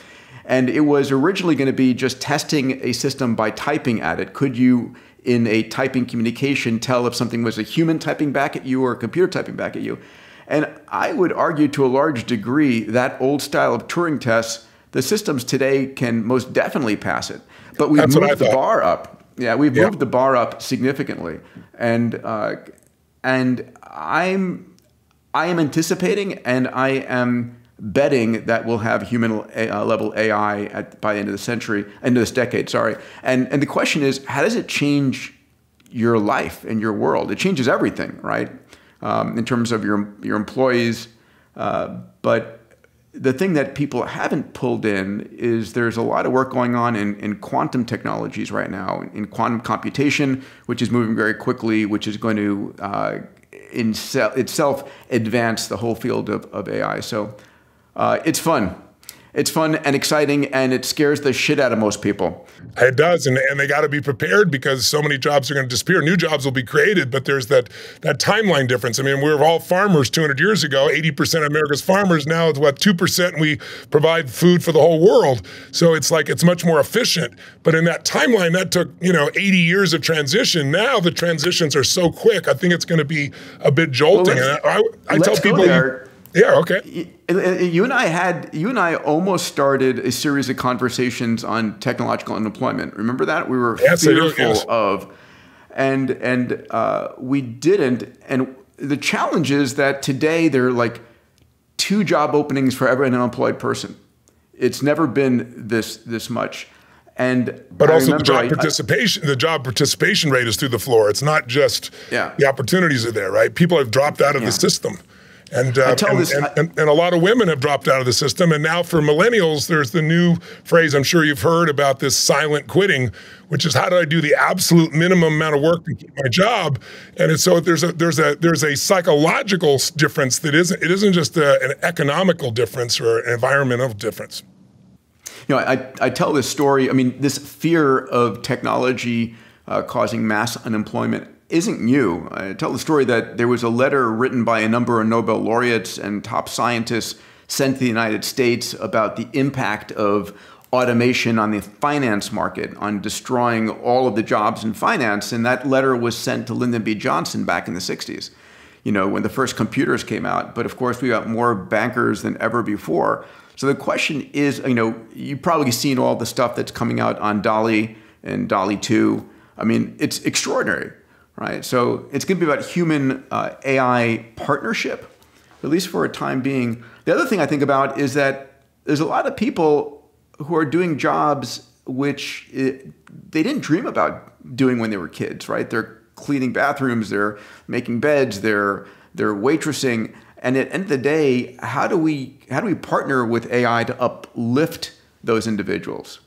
And it was originally going to be just testing a system by typing at it. Could you, in a typing communication, tell if something was a human typing back at you or a computer typing back at you? And I would argue to a large degree that old style of Turing tests, the systems today can most definitely pass it. But we've That's moved the bar up. Yeah, we've moved the bar up significantly. And uh, and I'm I am anticipating and I am betting that we'll have human uh, level AI at, by the end of the century, end of this decade, sorry. And, and the question is, how does it change your life and your world? It changes everything, right? Um, in terms of your, your employees. Uh, but the thing that people haven't pulled in is there's a lot of work going on in, in quantum technologies right now, in quantum computation, which is moving very quickly, which is going to uh, in itself advance the whole field of, of AI. So uh, it's fun. It's fun and exciting, and it scares the shit out of most people. It does, and, and they got to be prepared because so many jobs are going to disappear. New jobs will be created, but there's that that timeline difference. I mean, we were all farmers 200 years ago. 80% of America's farmers now it's what two percent, and we provide food for the whole world. So it's like it's much more efficient. But in that timeline, that took you know 80 years of transition. Now the transitions are so quick. I think it's going to be a bit jolting. Well, and I, I, I tell people. There yeah, okay. You and I had you and I almost started a series of conversations on technological unemployment. Remember that we were yes, fearful yes. of, and and uh, we didn't. And the challenge is that today there are like two job openings for every unemployed person. It's never been this this much. And but I also the job I, participation, I, the job participation rate is through the floor. It's not just yeah. the opportunities are there, right? People have dropped out of yeah. the system. And, uh, and, this, and, and, and, a lot of women have dropped out of the system. And now for millennials, there's the new phrase I'm sure you've heard about this silent quitting, which is how do I do the absolute minimum amount of work to keep my job? And it's, so there's a there's a there's a psychological difference that isn't it isn't just a, an economical difference or an environmental difference. You know, I, I tell this story. I mean, this fear of technology uh, causing mass unemployment isn't new. I tell the story that there was a letter written by a number of Nobel laureates and top scientists sent to the United States about the impact of automation on the finance market, on destroying all of the jobs in finance. And that letter was sent to Lyndon B. Johnson back in the 60s, you know, when the first computers came out. But of course, we got more bankers than ever before. So the question is, you know, you've probably seen all the stuff that's coming out on DALL-E and DALL-E 2. I mean, it's extraordinary right? So it's going to be about human uh, AI partnership, at least for a time being. The other thing I think about is that there's a lot of people who are doing jobs which it, they didn't dream about doing when they were kids, right? They're cleaning bathrooms, they're making beds, they're they're waitressing, and at the end of the day, how do we how do we partner with AI to uplift those individuals?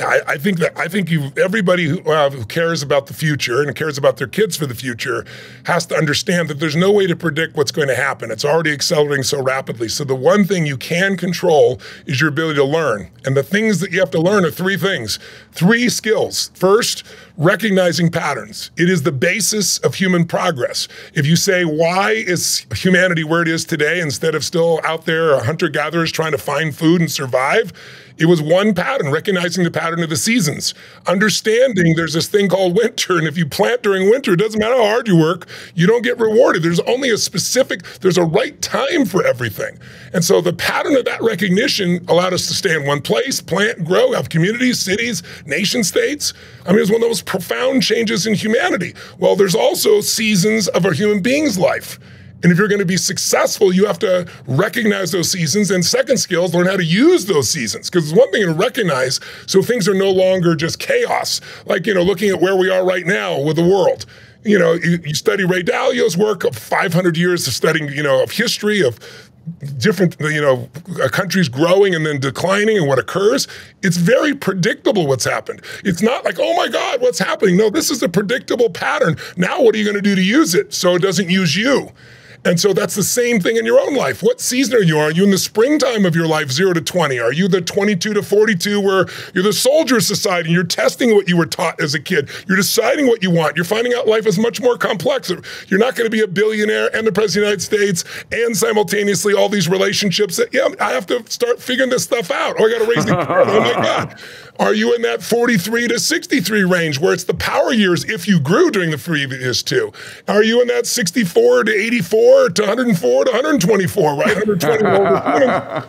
I, I, think that I think you everybody who, uh, who, cares about the future and cares about their kids for the future has to understand that there's no way to predict what's going to happen. It's already accelerating so rapidly. So the one thing you can control is your ability to learn. And the things that you have to learn are three things, three skills. First, recognizing patterns. It is the basis of human progress. If you say why is humanity where it is today instead of still out there hunter gatherers trying to find food and survive, it was one pattern, recognizing the pattern of the seasons, understanding there's this thing called winter. And if you plant during winter, it doesn't matter how hard you work, you don't get rewarded. There's only a specific, there's a right time for everything. And so the pattern of that recognition allowed us to stay in one place, plant, grow, have communities, cities, nation states. I mean, it's one of those profound changes in humanity. Well, there's also seasons of a human being's life. And if you're going to be successful, you have to recognize those seasons. And second skills, learn how to use those seasons. Because it's one thing to recognize so things are no longer just chaos. Like, you know, looking at where we are right now with the world. You know, you, you study Ray Dalio's work of 500 years of studying, you know, of history, of different, you know, countries growing and then declining and what occurs, it's very predictable what's happened. It's not like, oh my God, what's happening? No, this is a predictable pattern. Now, what are you going to do to use it so it doesn't use you? And so that's the same thing in your own life. What season are you? Are you in the springtime of your life, zero to 20? Are you the 22 to 42 where you're the soldier society and you're testing what you were taught as a kid? You're deciding what you want. You're finding out life is much more complex. You're not going to be a billionaire and the president of the United States and simultaneously all these relationships that, yeah, I have to start figuring this stuff out. Oh, I got to raise the. [laughs] Oh my God. Are you in that 43 to 63 range where it's the power years if you grew during the previous two? Are you in that 64 to 84 24 to 104 to 124, right? 120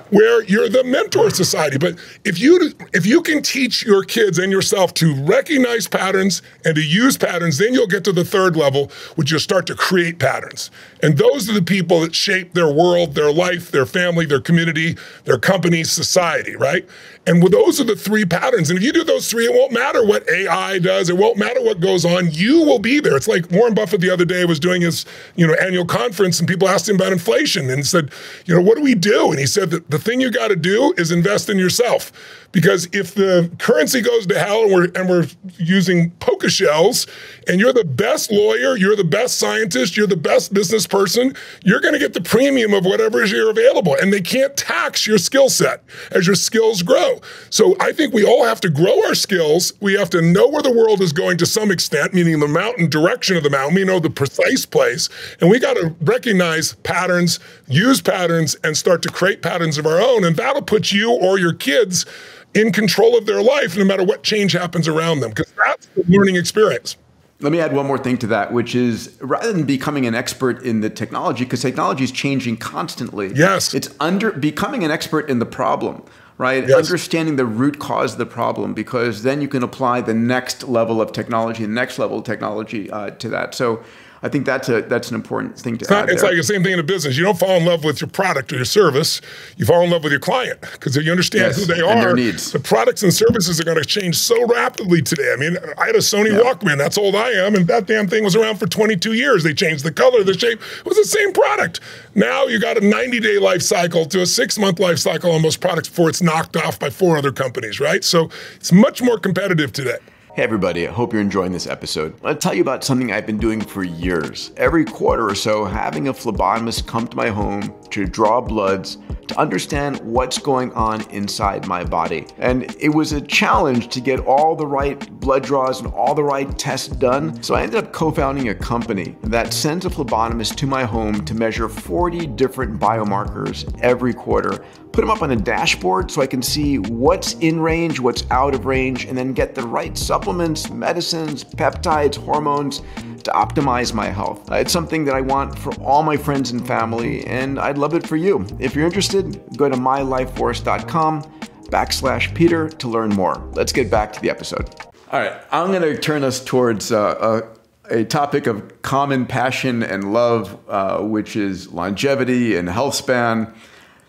where you're the mentor society. But if you if you can teach your kids and yourself to recognize patterns and to use patterns, then you'll get to the third level, which you'll start to create patterns. And those are the people that shape their world, their life, their family, their community, their company, society, right? And those are the three patterns. And if you do those three, it won't matter what AI does. It won't matter what goes on. You will be there. It's like Warren Buffett the other day was doing his, you know, annual conference and people asked him about inflation and said, you know, what do we do? And he said that the thing you got to do is invest in yourself. Because if the currency goes to hell and we're, and we're using poker shells and you're the best lawyer, you're the best scientist, you're the best business person, you're going to get the premium of whatever is here available. And they can't tax your skill set as your skills grow. So I think we all have to grow our skills. We have to know where the world is going to some extent, meaning the mountain direction of the mountain. We know the precise place. And we got to recognize patterns, use patterns, and start to create patterns of our own. And that'll put you or your kids in control of their life no matter what change happens around them, because that's the learning experience. Let me add one more thing to that, which is rather than becoming an expert in the technology, because technology is changing constantly. Yes. It's under becoming an expert in the problem, right? Yes. Understanding the root cause of the problem, because then you can apply the next level of technology, the next level of technology uh, to that. So I think that's a that's an important thing to it's add. it's there. like the same thing in a business. You don't fall in love with your product or your service. You fall in love with your client because if you understand yes, who they are, are, needs. the products and services are going to change so rapidly today. I mean, I had a Sony yeah. Walkman. That's old I am, and that damn thing was around for 22 years. They changed the color, the shape. It was the same product. Now you got a 90 day life cycle to a six month life cycle on most products before it's knocked off by four other companies, right? So it's much more competitive today. Hey, everybody, I hope you're enjoying this episode. I'll tell you about something I've been doing for years. Every quarter or so, having a phlebotomist come to my home to draw bloods to understand what's going on inside my body. And it was a challenge to get all the right blood draws and all the right tests done. So I ended up co founding a company that sends a phlebotomist to my home to measure 40 different biomarkers every quarter put them up on a dashboard so I can see what's in range, what's out of range, and then get the right supplements, medicines, peptides, hormones to optimize my health. It's something that I want for all my friends and family, and I'd love it for you. If you're interested, go to mylifeforce.com backslash Peter to learn more. Let's get back to the episode. All right, I'm going to turn us towards uh, a, a, topic of common passion and love, uh, which is longevity and health span.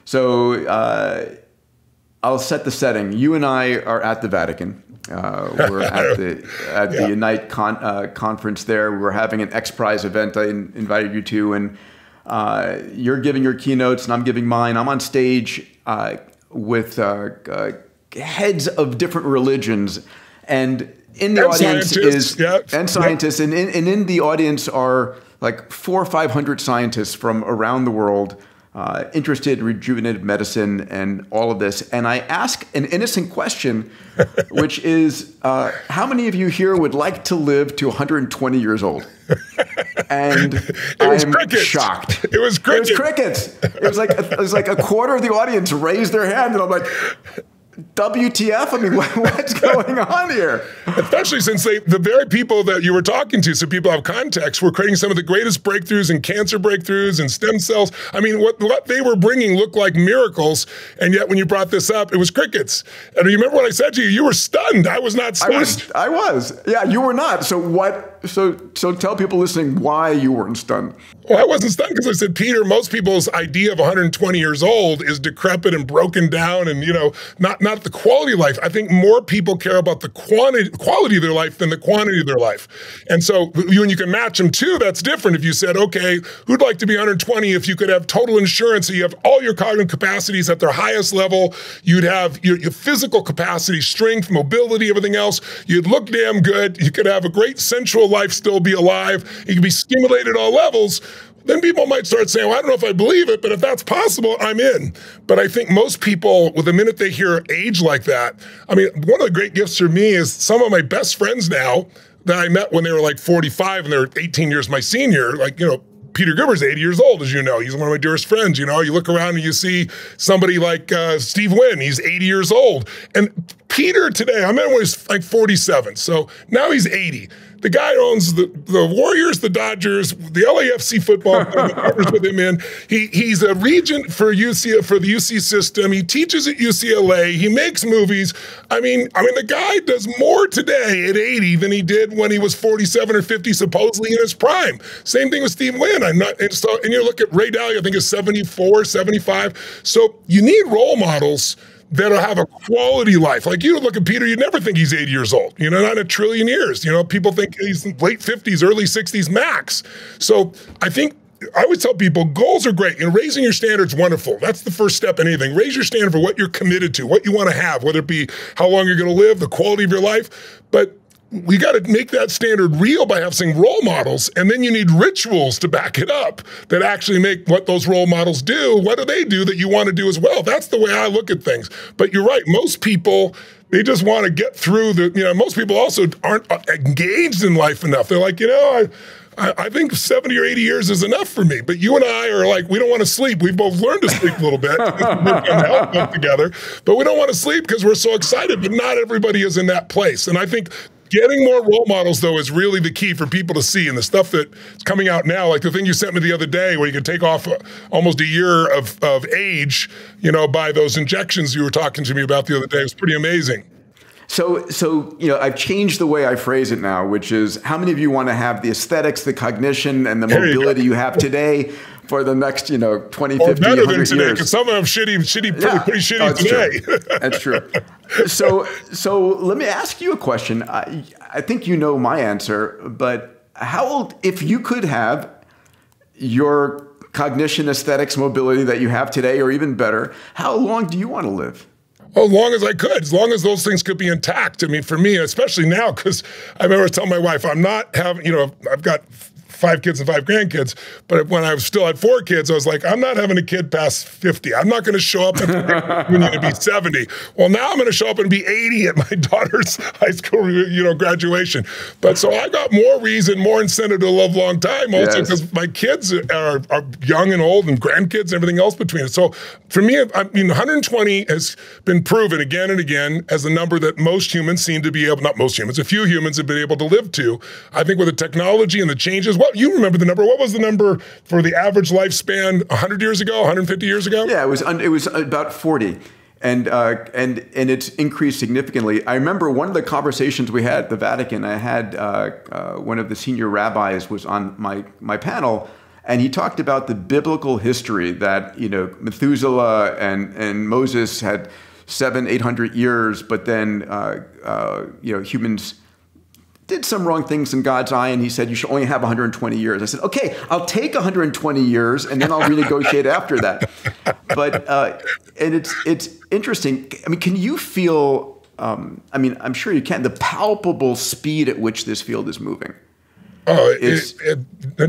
So uh, I'll set the setting. You and I are at the Vatican. Uh, we're at the [laughs] at yeah. the Unite con, uh, conference there. We were having an X Prize event. I in, invited you to, and uh, you're giving your keynotes, and I'm giving mine. I'm on stage uh, with uh, uh, heads of different religions, and in the and audience is yeah. and scientists, and in, and in the audience are like four or five hundred scientists from around the world uh, interested in rejuvenative medicine and all of this. And I ask an innocent question, [laughs] which is uh, how many of you here would like to live to 120 years old? And [laughs] I'm crickets. shocked. It was crickets. It was crickets. It was like it was like a quarter of the audience raised their hand, and I'm like, WTF? I mean, [laughs] what's going on here? Especially since they, the very people that you were talking to, so people have context, were creating some of the greatest breakthroughs in cancer breakthroughs and stem cells. I mean, what, what they were bringing looked like miracles, and yet when you brought this up, it was crickets. And you remember what I said to you? You were stunned. I was not stunned. I was. I was. Yeah, you were not. So what? So so tell people listening why you weren't stunned. Well, I wasn't stunned because I said, Peter, most people's idea of 120 years old is decrepit and broken down, and you know, not not the quality of life. I think more people care about the quantity quality of their life than the quantity of their life. And so you and you can match them too. That's different. If you said, okay, who'd like to be 120 if you could have total insurance, so you have all your cognitive capacities at their highest level, you'd have your, your physical capacity, strength, mobility, everything else. You'd look damn good. You could have a great sensual life, still be alive. You can be stimulated at all levels then people might start saying, well, I don't know if I believe it, but if that's possible, I'm in. But I think most people, with the minute they hear age like that, I mean, one of the great gifts for me is some of my best friends now that I met when they were like 45 and they're 18 years my senior, like, you know, Peter Guber's 80 years old, as you know. He's one of my dearest friends. You know, you look around and you see somebody like uh, Steve Wynn. He's 80 years old. And Peter today, I met him when he was like 47. So now he's 80 The guy owns the, the Warriors, the Dodgers, the LAFC football partners with him in. He he's a regent for UC for the UC system. He teaches at UCLA. He makes movies. I mean, I mean, the guy does more today at 80 than he did when he was 47 or 50, supposedly in his prime. Same thing with Steve Lynn. I'm not, and so, and you look at Ray Dalio, I think is 74, 75. So you need role models that'll have a quality life. Like you look at Peter, you never think he's 80 years old, you know, not a trillion years. You know, people think he's late 50s, early 60s max. So I think I always tell people goals are great. and raising your standards wonderful. That's the first step in anything. Raise your standard for what you're committed to, what you want to have, whether it be how long you're going to live, the quality of your life. But we got to make that standard real by having role models, and then you need rituals to back it up that actually make what those role models do. What do they do that you want to do as well? That's the way I look at things. But you're right. Most people they just want to get through the. You know, most people also aren't uh, engaged in life enough. They're like, you know, I. I think 70 or 80 years is enough for me. But you and I are like, we don't want to sleep. We've both learned to sleep a little bit. We can help together. But we don't want to sleep because we're so excited. But not everybody is in that place. And I think Getting more role models, though, is really the key for people to see. And the stuff that's coming out now, like the thing you sent me the other day, where you can take off uh, almost a year of, of age, you know, by those injections you were talking to me about the other day, was pretty amazing. So, so you know, I've changed the way I phrase it now, which is how many of you want to have the aesthetics, the cognition, and the mobility you, you have today for the next, you know, 20, or 50, better than today, because some of them shitty, shitty, pretty, yeah. pretty shitty oh, today. True. [laughs] that's true. So, so let me ask you a question. I, I think you know my answer, but how old, if you could have your cognition, aesthetics, mobility that you have today, or even better, how long do you want to live? As long as I could, as long as those things could be intact. I mean, for me, especially now, because I remember telling my wife, I'm not having, you know, I've got five kids and five grandkids. But when I was still had four kids, I was like, I'm not having a kid past 50. I'm not going to show up at the [laughs] to be 70. Well, now I'm going to show up and be 80 at my [laughs] daughter's high school, you know, graduation. But so I got more reason, more incentive to live long time also because yes. my kids are, are young and old and grandkids and everything else between it. So for me, I mean, 120 has been proven again and again as a number that most humans seem to be able, not most humans, a few humans have been able to live to. I think with the technology and the changes, what you remember the number? What was the number for the average lifespan 100 years ago, 150 years ago? Yeah, it was it was about 40 and uh, and and it's increased significantly. I remember one of the conversations we had at the Vatican. I had uh, uh, one of the senior rabbis was on my my panel, and he talked about the biblical history that you know Methuselah and and Moses had seven eight hundred years, but then uh, uh, you know humans did some wrong things in God's eye, and he said, You should only have 120 years. I said, Okay, I'll take 120 years, and then I'll renegotiate after that. But, uh, and it's, it's interesting. I mean, can you feel, um, I mean, I'm sure you can, the palpable speed at which this field is moving? Oh, it, it,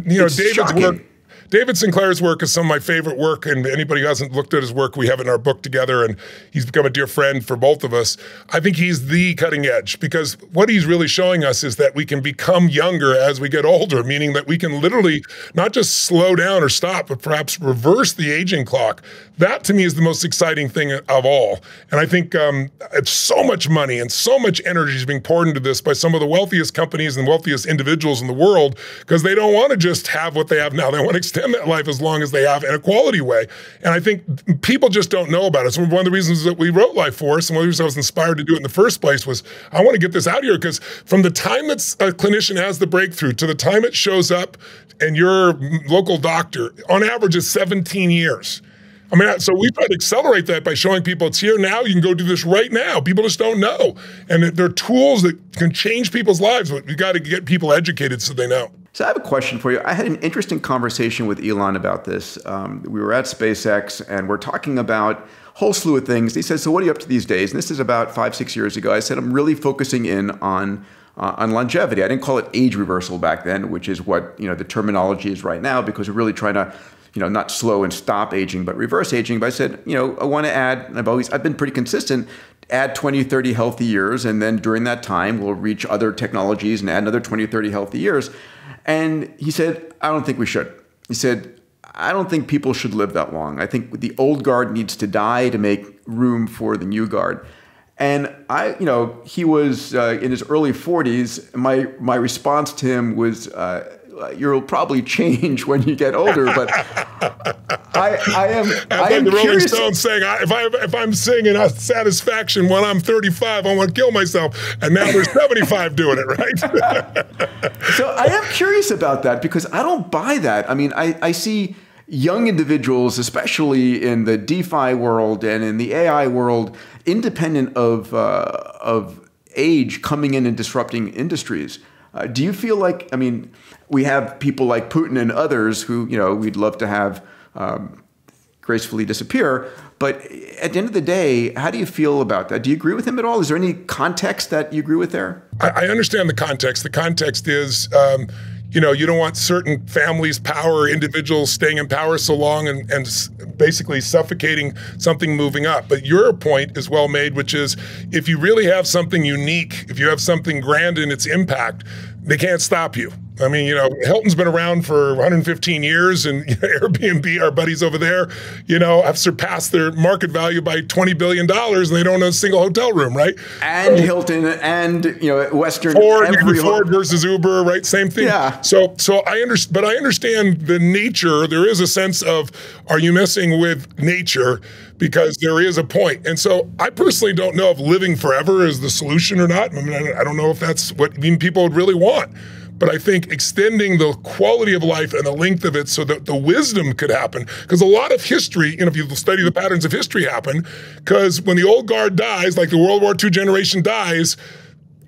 you know, David's shocking. work David Sinclair's work is some of my favorite work, and anybody who hasn't looked at his work, we have in our book together, and he's become a dear friend for both of us. I think he's the cutting edge because what he's really showing us is that we can become younger as we get older, meaning that we can literally not just slow down or stop, but perhaps reverse the aging clock. That to me is the most exciting thing of all. And I think um, it's so much money and so much energy is being poured into this by some of the wealthiest companies and wealthiest individuals in the world because they don't want to just have what they have now. They want to extend that life as long as they have in a quality way. And I think people just don't know about it. So one of the reasons that we wrote Life Force and one of the reasons I was inspired to do it in the first place was I want to get this out here because from the time that a clinician has the breakthrough to the time it shows up and your local doctor, on average, is 17 years. I mean, so we try to accelerate that by showing people it's here now. You can go do this right now. People just don't know. And there are tools that can change people's lives, but you got to get people educated so they know. So I have a question for you. I had an interesting conversation with Elon about this. Um, we were at SpaceX and we're talking about a whole slew of things. He says, "So what are you up to these days?" And this is about five, six years ago. I said, "I'm really focusing in on." Uh, on longevity, I didn't call it age reversal back then, which is what you know the terminology is right now, because we're really trying to you know, not slow and stop aging, but reverse aging. But I said, you know, I want to add, I've always, I've been pretty consistent, add 20, 30 healthy years. And then during that time, we'll reach other technologies and add another 20, 30 healthy years. And he said, I don't think we should. He said, I don't think people should live that long. I think the old guard needs to die to make room for the new guard. And I, you know, he was uh, in his early 40s. My my response to him was, uh, "You'll probably change when you get older." But [laughs] I, I am. I I am the Rolling curious. Stones saying, I, "If I if I'm singing a satisfaction when I'm 35, I want to kill myself." And now there's 75 doing it, right? [laughs] So I am curious about that because I don't buy that. I mean, I, I see young individuals, especially in the DeFi world and in the AI world, independent of uh, of age, coming in and disrupting industries. Uh, do you feel like? I mean, we have people like Putin and others who you know we'd love to have. Um, gracefully disappear. But at the end of the day, how do you feel about that? Do you agree with him at all? Is there any context that you agree with there? I, I understand the context. The context is, um, you know, you don't want certain families, power, individuals staying in power so long and, and basically suffocating something moving up. But your point is well made, which is if you really have something unique, if you have something grand in its impact, they can't stop you. I mean, you know, Hilton's been around for 115 years, and [laughs] Airbnb, our buddies over there, you know, have surpassed their market value by 20 billion dollars, and they don't own a single hotel room, right? And Hilton and you know Western Ford, you Ford versus Uber, right? Same thing. Yeah. So, so I understand, but I understand the nature. There is a sense of, are you messing with nature? Because there is a point. And so, I personally don't know if living forever is the solution or not. I mean, I I don't know if that's what even people would really want. But I think extending the quality of life and the length of it so that the wisdom could happen. Because a lot of history, you know, if you study the patterns of history happen, because when the old guard dies, like the World War II generation dies,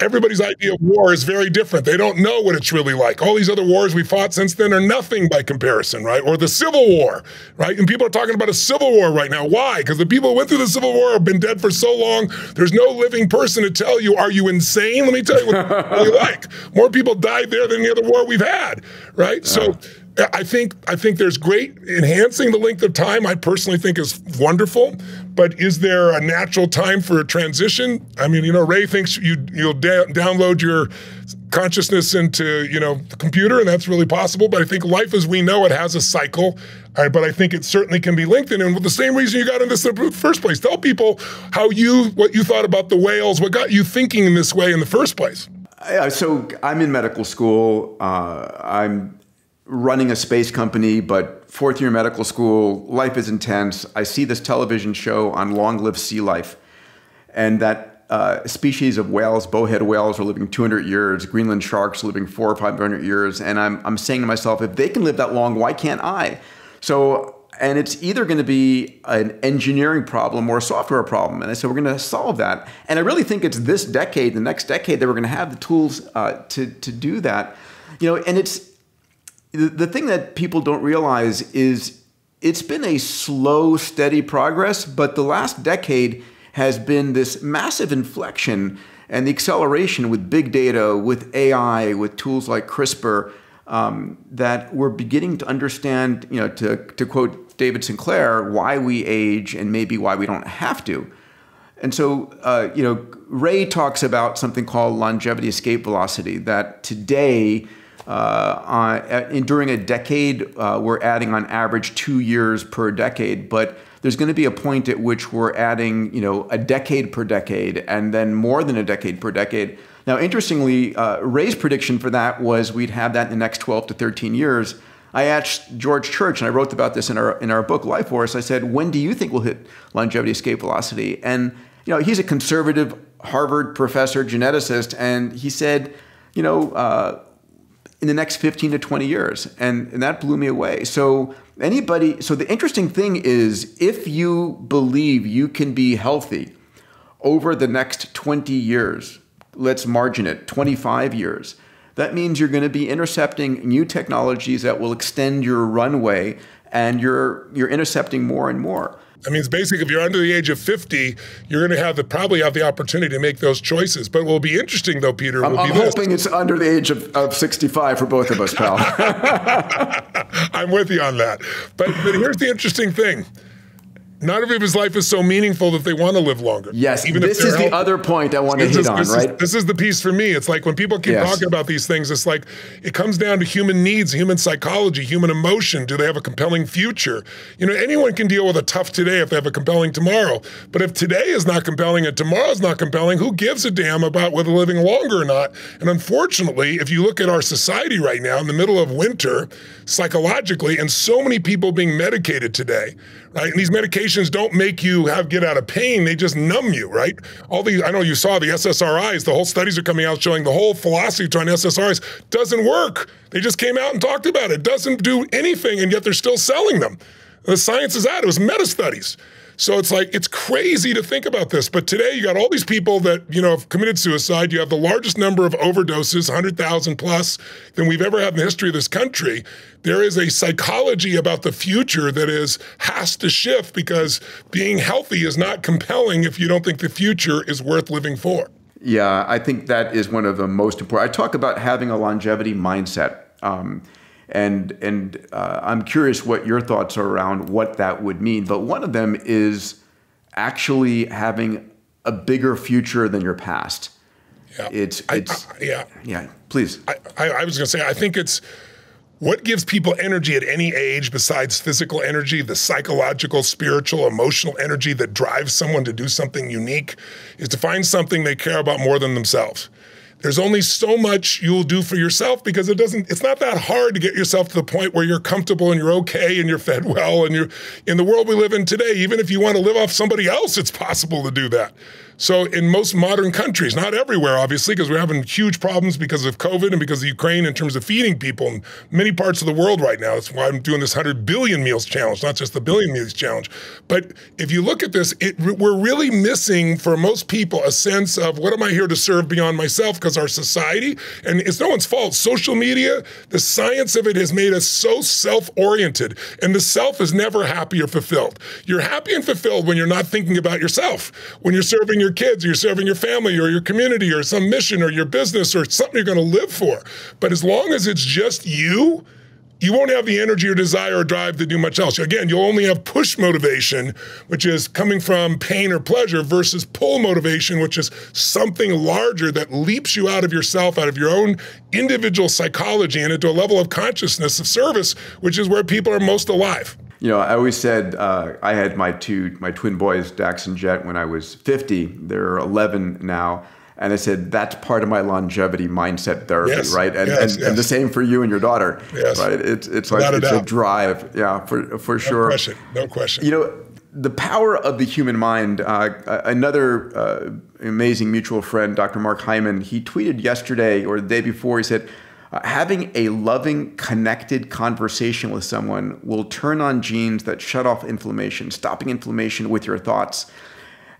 everybody's idea of war is very different. They don't know what it's really like. All these other wars we fought since then are nothing by comparison, right? Or the Civil War, right? And people are talking about a civil war right now. Why? Because the people who went through the Civil War have been dead for so long. There's no living person to tell you, are you insane? Let me tell you what really [laughs] like. More people died there than the other war we've had, right? So I think I think there's great enhancing the length of time. I personally think is wonderful, but is there a natural time for a transition? I mean, you know, Ray thinks you you'll download your consciousness into you know the computer, and that's really possible. But I think life as we know it has a cycle. Right, but I think it certainly can be lengthened, and with the same reason you got in this in the first place. Tell people how you what you thought about the whales, what got you thinking in this way in the first place. So I'm in medical school. Uh, I'm running a space company, but fourth year medical school, life is intense. I see this television show on long lived sea life, and that uh, species of whales, bowhead whales, are living 200 years. Greenland sharks living four or 500 years. And I'm, I'm saying to myself, if they can live that long, why can't I? So, and it's either going to be an engineering problem or a software problem. And I said, we're going to solve that. And I really think it's this decade, the next decade, that we're going to have the tools uh, to, to do that. You know, and it's, the, thing that people don't realize is it's been a slow, steady progress, but the last decade has been this massive inflection and the acceleration with big data, with AI, with tools like CRISPR, um, that we're beginning to understand, you know, to, to quote David Sinclair, why we age and maybe why we don't have to. And so, uh, you know, Ray talks about something called longevity escape velocity, that today, uh, uh, in, during a decade, uh, we're adding on average two years per decade, but there's going to be a point at which we're adding, you know, a decade per decade, and then more than a decade per decade. Now, interestingly, uh, Ray's prediction for that was we'd have that in the next 12 to 13 years. I asked George Church, and I wrote about this in our in our book Life Force. I said, "When do you think we'll hit longevity escape velocity?" And you know, he's a conservative Harvard professor, geneticist, and he said, you know, uh, in the next 15 to 20 years. And, and that blew me away. So, anybody, so the interesting thing is if you believe you can be healthy over the next 20 years, let's margin it, 25 years, that means you're going to be intercepting new technologies that will extend your runway and you're, you're intercepting more and more. I mean, it's basically if you're under the age of 50, you're going to have the probably have the opportunity to make those choices. But what will be interesting, though, Peter, I'm, will I'm be this. hoping it's under the age of, of 65 for both of us, pal. [laughs] I'm with you on that. But, but here's the interesting thing. Not everybody's life is so meaningful that they want to live longer. Yes, even this is healthy. the other point I want to hit on, this right? Is, this is the piece for me. It's like when people keep yes. talking about these things, it's like it comes down to human needs, human psychology, human emotion. Do they have a compelling future? You know, anyone can deal with a tough today if they have a compelling tomorrow. But if today is not compelling and tomorrow is not compelling, who gives a damn about whether living longer or not? And unfortunately, if you look at our society right now in the middle of winter, psychologically, and so many people being medicated today, right? And these medications don't make you have get out of pain; they just numb you, right? All these, I know you saw the SSRIs. The whole studies are coming out showing the whole philosophy trying SSRIs doesn't work. They just came out and talked about it. Doesn't do anything, and yet they're still selling them. The science is out. It was meta studies. So it's like it's crazy to think about this. But today you got all these people that you know have committed suicide. You have the largest number of overdoses, 100,000 plus, than we've ever had in the history of this country. There is a psychology about the future that is has to shift because being healthy is not compelling if you don't think the future is worth living for. Yeah, I think that is one of the most important. I talk about having a longevity mindset. Um, and and uh, I'm curious what your thoughts are around what that would mean. But one of them is actually having a bigger future than your past. Yeah. It's it's I, I, yeah yeah. Please. I, I was going to say I think it's what gives people energy at any age besides physical energy, the psychological, spiritual, emotional energy that drives someone to do something unique is to find something they care about more than themselves there's only so much you'll do for yourself because it doesn't it's not that hard to get yourself to the point where you're comfortable and you're okay and you're fed well and you're in the world we live in today even if you want to live off somebody else it's possible to do that so in most modern countries, not everywhere, obviously, because we're having huge problems because of COVID and because of Ukraine in terms of feeding people in many parts of the world right now. That's why I'm doing this 100 billion meals challenge, not just the billion meals challenge. But if you look at this, it, we're really missing for most people a sense of what am I here to serve beyond myself? Because our society, and it's no one's fault, social media, the science of it has made us so self-oriented, and the self is never happy or fulfilled. You're happy and fulfilled when you're not thinking about yourself, when you're serving your your kids, you're serving your family or your community or some mission or your business or something you're going to live for. But as long as it's just you, you won't have the energy or desire or drive to do much else. Again, you'll only have push motivation, which is coming from pain or pleasure, versus pull motivation, which is something larger that leaps you out of yourself, out of your own individual psychology, and into a level of consciousness of service, which is where people are most alive. You know, I always said uh, I had my two my twin boys, Dax and Jet, when I was 50. They're 11 now. And I said that's part of my longevity mindset therapy, yes, right? And, yes, and, yes. and, the same for you and your daughter, yes. right? It's it's like it's a drive, yeah, for for no sure. No question, no question. You know, the power of the human mind. Uh, another uh, amazing mutual friend, Dr. Mark Hyman, he tweeted yesterday or the day before. He said uh, having a loving, connected conversation with someone will turn on genes that shut off inflammation, stopping inflammation with your thoughts.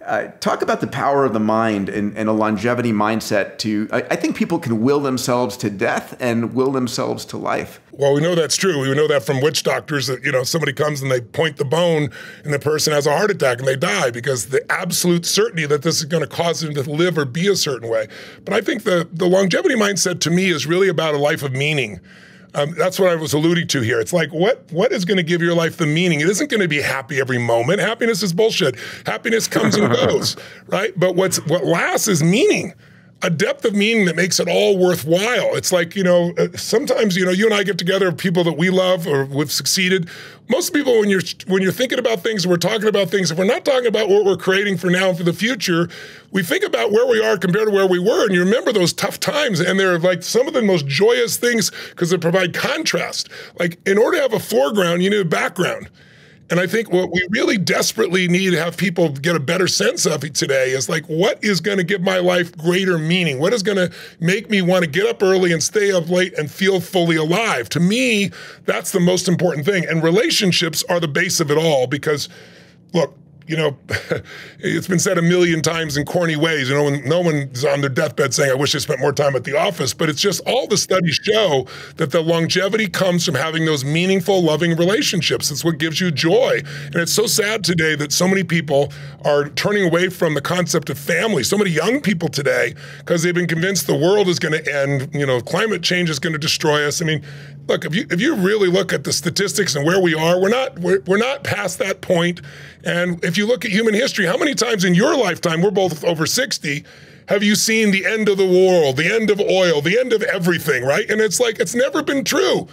Uh, talk about the power of the mind and, and a longevity mindset to I, I, think people can will themselves to death and will themselves to life. Well we know that's true. We know that from witch doctors that you know somebody comes and they point the bone and the person has a heart attack and they die because the absolute certainty that this is going to cause them to live or be a certain way. But i think the the longevity mindset to me is really about a life of meaning um, that's what I was alluding to here. It's like what what is going to give your life the meaning? It isn't going to be happy every moment. Happiness is bullshit. Happiness comes and [laughs] goes, right? But what's what lasts is meaning a depth of meaning that makes it all worthwhile. It's like, you know, uh, sometimes, you know, you and I get together people that we love or we've succeeded. Most people, when you're when you're thinking about things, we're talking about things. If we're not talking about what we're creating for now and for the future, we think about where we are compared to where we were, and you remember those tough times. And they're like some of the most joyous things because they provide contrast. Like in order to have a foreground, you need a background. And I think what we really desperately need to have people get a better sense of today is like, what is going to give my life greater meaning? What is going to make me want to get up early and stay up late and feel fully alive? To me, that's the most important thing. And relationships are the base of it all because, look, you know, [laughs] it's been said a million times in corny ways. You know, when no one's on their deathbed saying, I wish I spent more time at the office. But it's just all the studies show that the longevity comes from having those meaningful, loving relationships. It's what gives you joy. And it's so sad today that so many people are turning away from the concept of family. So many young people today, because they've been convinced the world is going to end, you know, climate change is going to destroy us. I mean, look, if you if you really look at the statistics and where we are, we're not we're, we're not past that point. And if you look at human history, how many times in your lifetime, we're both over 60, have you seen the end of the world, the end of oil, the end of everything, right? And it's like it's never been true.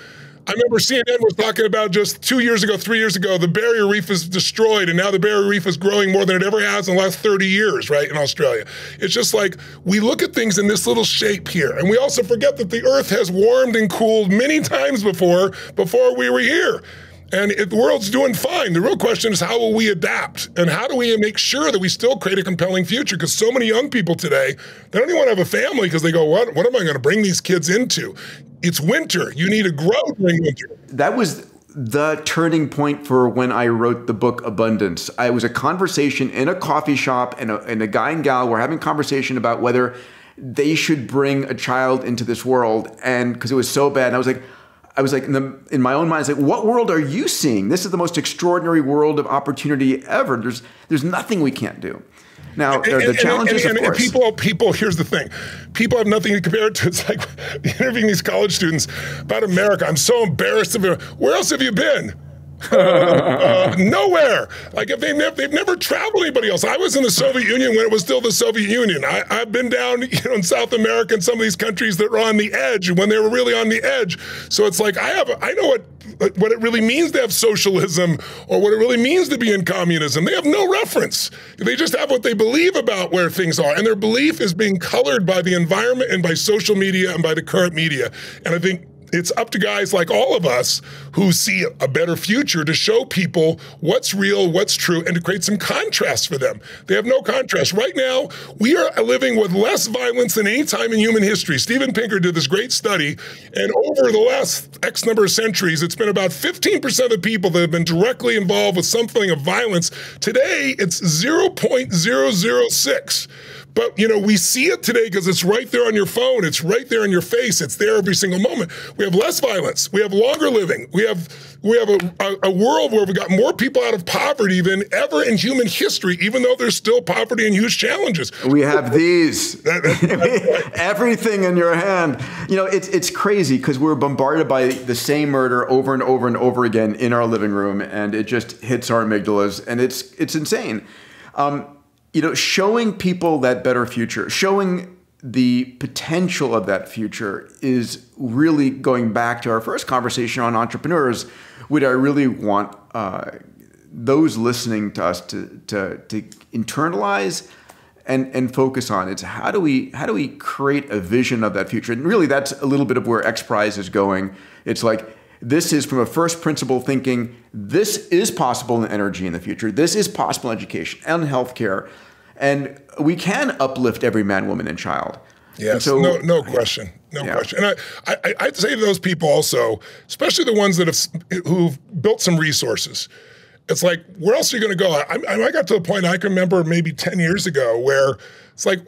I remember CNN was talking about just two years ago, three years ago, the barrier reef is destroyed, and now the barrier reef is growing more than it ever has in the last 30 years, right, in Australia. It's just like we look at things in this little shape here, and we also forget that the earth has warmed and cooled many [laughs] times before, before we were here. And it, the world's doing fine. The real question is how will we adapt? And how do we make sure that we still create a compelling future? Because so many young people today, they don't even want to have a family because they go, what, what am I going to bring these kids into? It's winter. You need to grow during winter. That was the turning point for when I wrote the book Abundance. I was a conversation in a coffee shop, and a, and a guy and gal were having conversation about whether they should bring a child into this world, and because it was so bad, and I was like, I was like in, the, in my own mind, I was like, what world are you seeing? This is the most extraordinary world of opportunity ever. There's there's nothing we can't do. Now, there are the challenges, and, and, of course. people, people. Here's the thing: people have nothing to compare it to. It's like [laughs] interviewing these college students about America. I'm so embarrassed of it. Where else have you been? Uh, [laughs] nowhere. Like if they never, they've never traveled anybody else. I was in the Soviet Union when it was still the Soviet Union. I, have been down, [laughs] you know, in South America and some of these countries that were on the edge when they were really on the edge. So it's like I have, I know what what it really means to have socialism or what it really means to be in communism. They have no reference. They just have what they believe about where things are, and their belief is being colored by the environment and by social media and by the current media. And I think it's up to guys like all of us who see a better future to show people what's real, what's true, and to create some contrast for them. They have no contrast. Right now, we are living with less violence than any time in human history. Steven Pinker did this great study, and over the last X number of centuries, it's been about 15% of people that have been directly involved with something of violence. Today, it's 0.006. But you know, we see it today because it's right there on your phone. It's right there in your face. It's there every single moment. We have less violence. We have longer living. We have we have a, a, a world where we got more people out of poverty than ever in human history, even though there's still poverty and huge challenges. We have these. [laughs] Everything in your hand. You know, it's it's crazy because we're bombarded by the same murder over and over and over again in our living room, and it just hits our amygdalas, and it's it's insane. Um, you know, showing people that better future, showing the potential of that future is really going back to our first conversation on entrepreneurs. Would I really want uh, those listening to us to, to, to internalize and, and focus on it's how do we how do we create a vision of that future and really that's a little bit of where X Prize is going. It's like this is from a first principle thinking this is possible in energy in the future. This is possible in education and healthcare and we can uplift every man, woman, and child. Yes, so, no, no question, no yeah. question. And I, I, I'd say to those people also, especially the ones that have who've built some resources. It's like, where else are you going to go? I, I got to the point I can remember maybe ten years ago where it's like,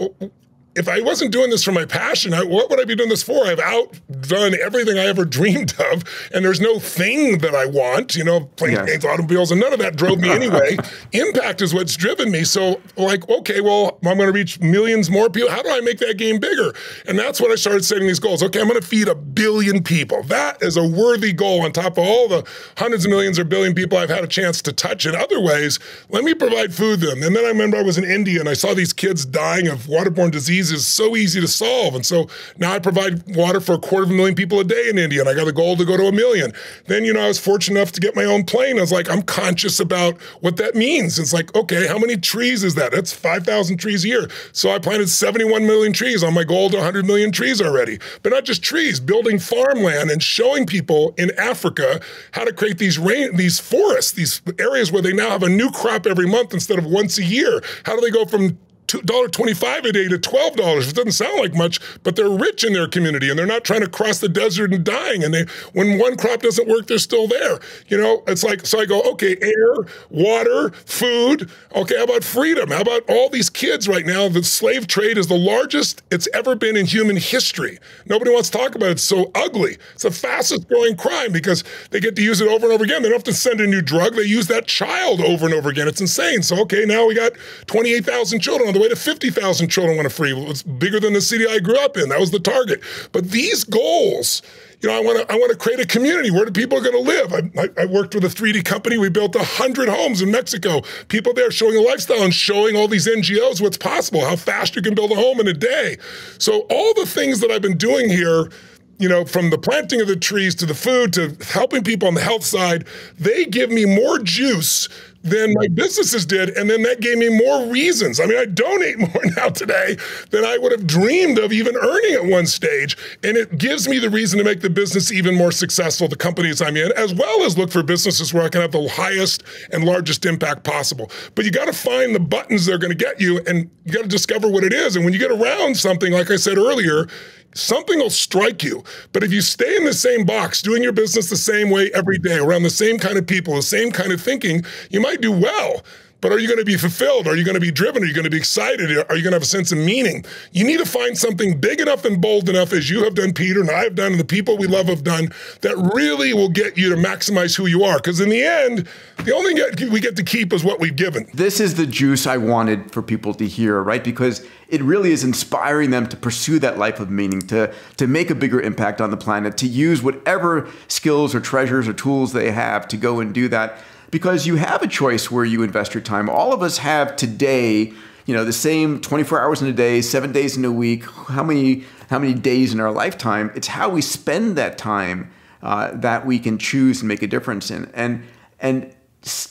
if I wasn't doing this for my passion, I, what would I be doing this for? I've outdone everything I ever [laughs] dreamed of, and there's no thing that I want, you know, planes, yes. automobiles, and none of that drove me anyway. [laughs] Impact is what's driven me. So, like, okay, well, I'm going to reach millions more people. How do I make that game bigger? And that's when I started setting these goals. Okay, I'm going to feed a billion people. That is a worthy goal on top of all the hundreds of millions or billion people I've had a chance to touch in other ways. Let me provide food them. And then I remember I was in India and I saw these kids dying of waterborne disease is so easy to solve. And so now I provide water for a quarter of a million people a day in India, and I got a goal to go to a million. Then, you know, I was fortunate enough to get my own plane. I was like, I'm conscious about what that means. It's like, okay, how many trees is that? That's 5,000 trees a year. So I planted 71 million trees on my goal to 100 million trees already. But not just trees, building farmland and showing people in Africa how to create these rain, these forests, these areas where they now have a new crop every month instead of once a year. How do they go from $1.25 a day to $12. It doesn't sound like much, but they're rich in their community and they're not trying to cross the desert and dying. And they, when one crop doesn't work, they're still there. You know, it's like, so I go, okay, air, water, food. Okay, how about freedom? How about all these kids right now? The slave trade is the largest it's ever been in human history. Nobody wants to talk about it. It's so ugly. It's the fastest growing crime because they get to use it over and over again. They don't have to send a new drug. They use that child over and over again. It's insane. So, okay, now we got 28,000 children on the way to 50,000 children want to free. It's bigger than the city I grew up in. That was the target. But these goals, you know, I want to I want to create a community where the people are going to live. I, I, worked with a 3D company. We built hundred homes in Mexico. People there showing a lifestyle and showing all these NGOs what's possible, how fast you can build a home in a day. So all the things that I've been doing here you know, from the planting of the trees to the food to helping people on the health side, they give me more juice than my businesses did. And then that gave me more reasons. I mean, I donate [laughs] more now today than I would have dreamed of even earning at one stage. And it gives me the reason to make the business even more successful, the companies I'm in, as well as look for businesses where I can have the highest and largest impact possible. But you got to find the buttons that are going to get you and you got to discover what it is. And when you get around something, like I said earlier, something will strike you. But if you stay in the same box, doing your business the same way every day, around the same kind of people, the same kind of thinking, you might do well. But are you going to be fulfilled? Are you going to be driven? Are you going to be excited? Are you going to have a sense of meaning? You need to find something big enough and bold enough, as you have done, Peter, and I have done, and the people we love have done, that really will get you to maximize who you are. Because in the end, the only thing we get to keep is what we've given. This is the juice I wanted for people to hear, right? Because it really is inspiring them to pursue that life of meaning, to, to make a bigger impact on the planet, to use whatever skills or treasures or tools they have to go and do that because you have a choice where you invest your time. All of us have today, you know, the same 24 hours in a day, seven days in a week. How many how many days in our lifetime? It's how we spend that time uh, that we can choose and make a difference in. And and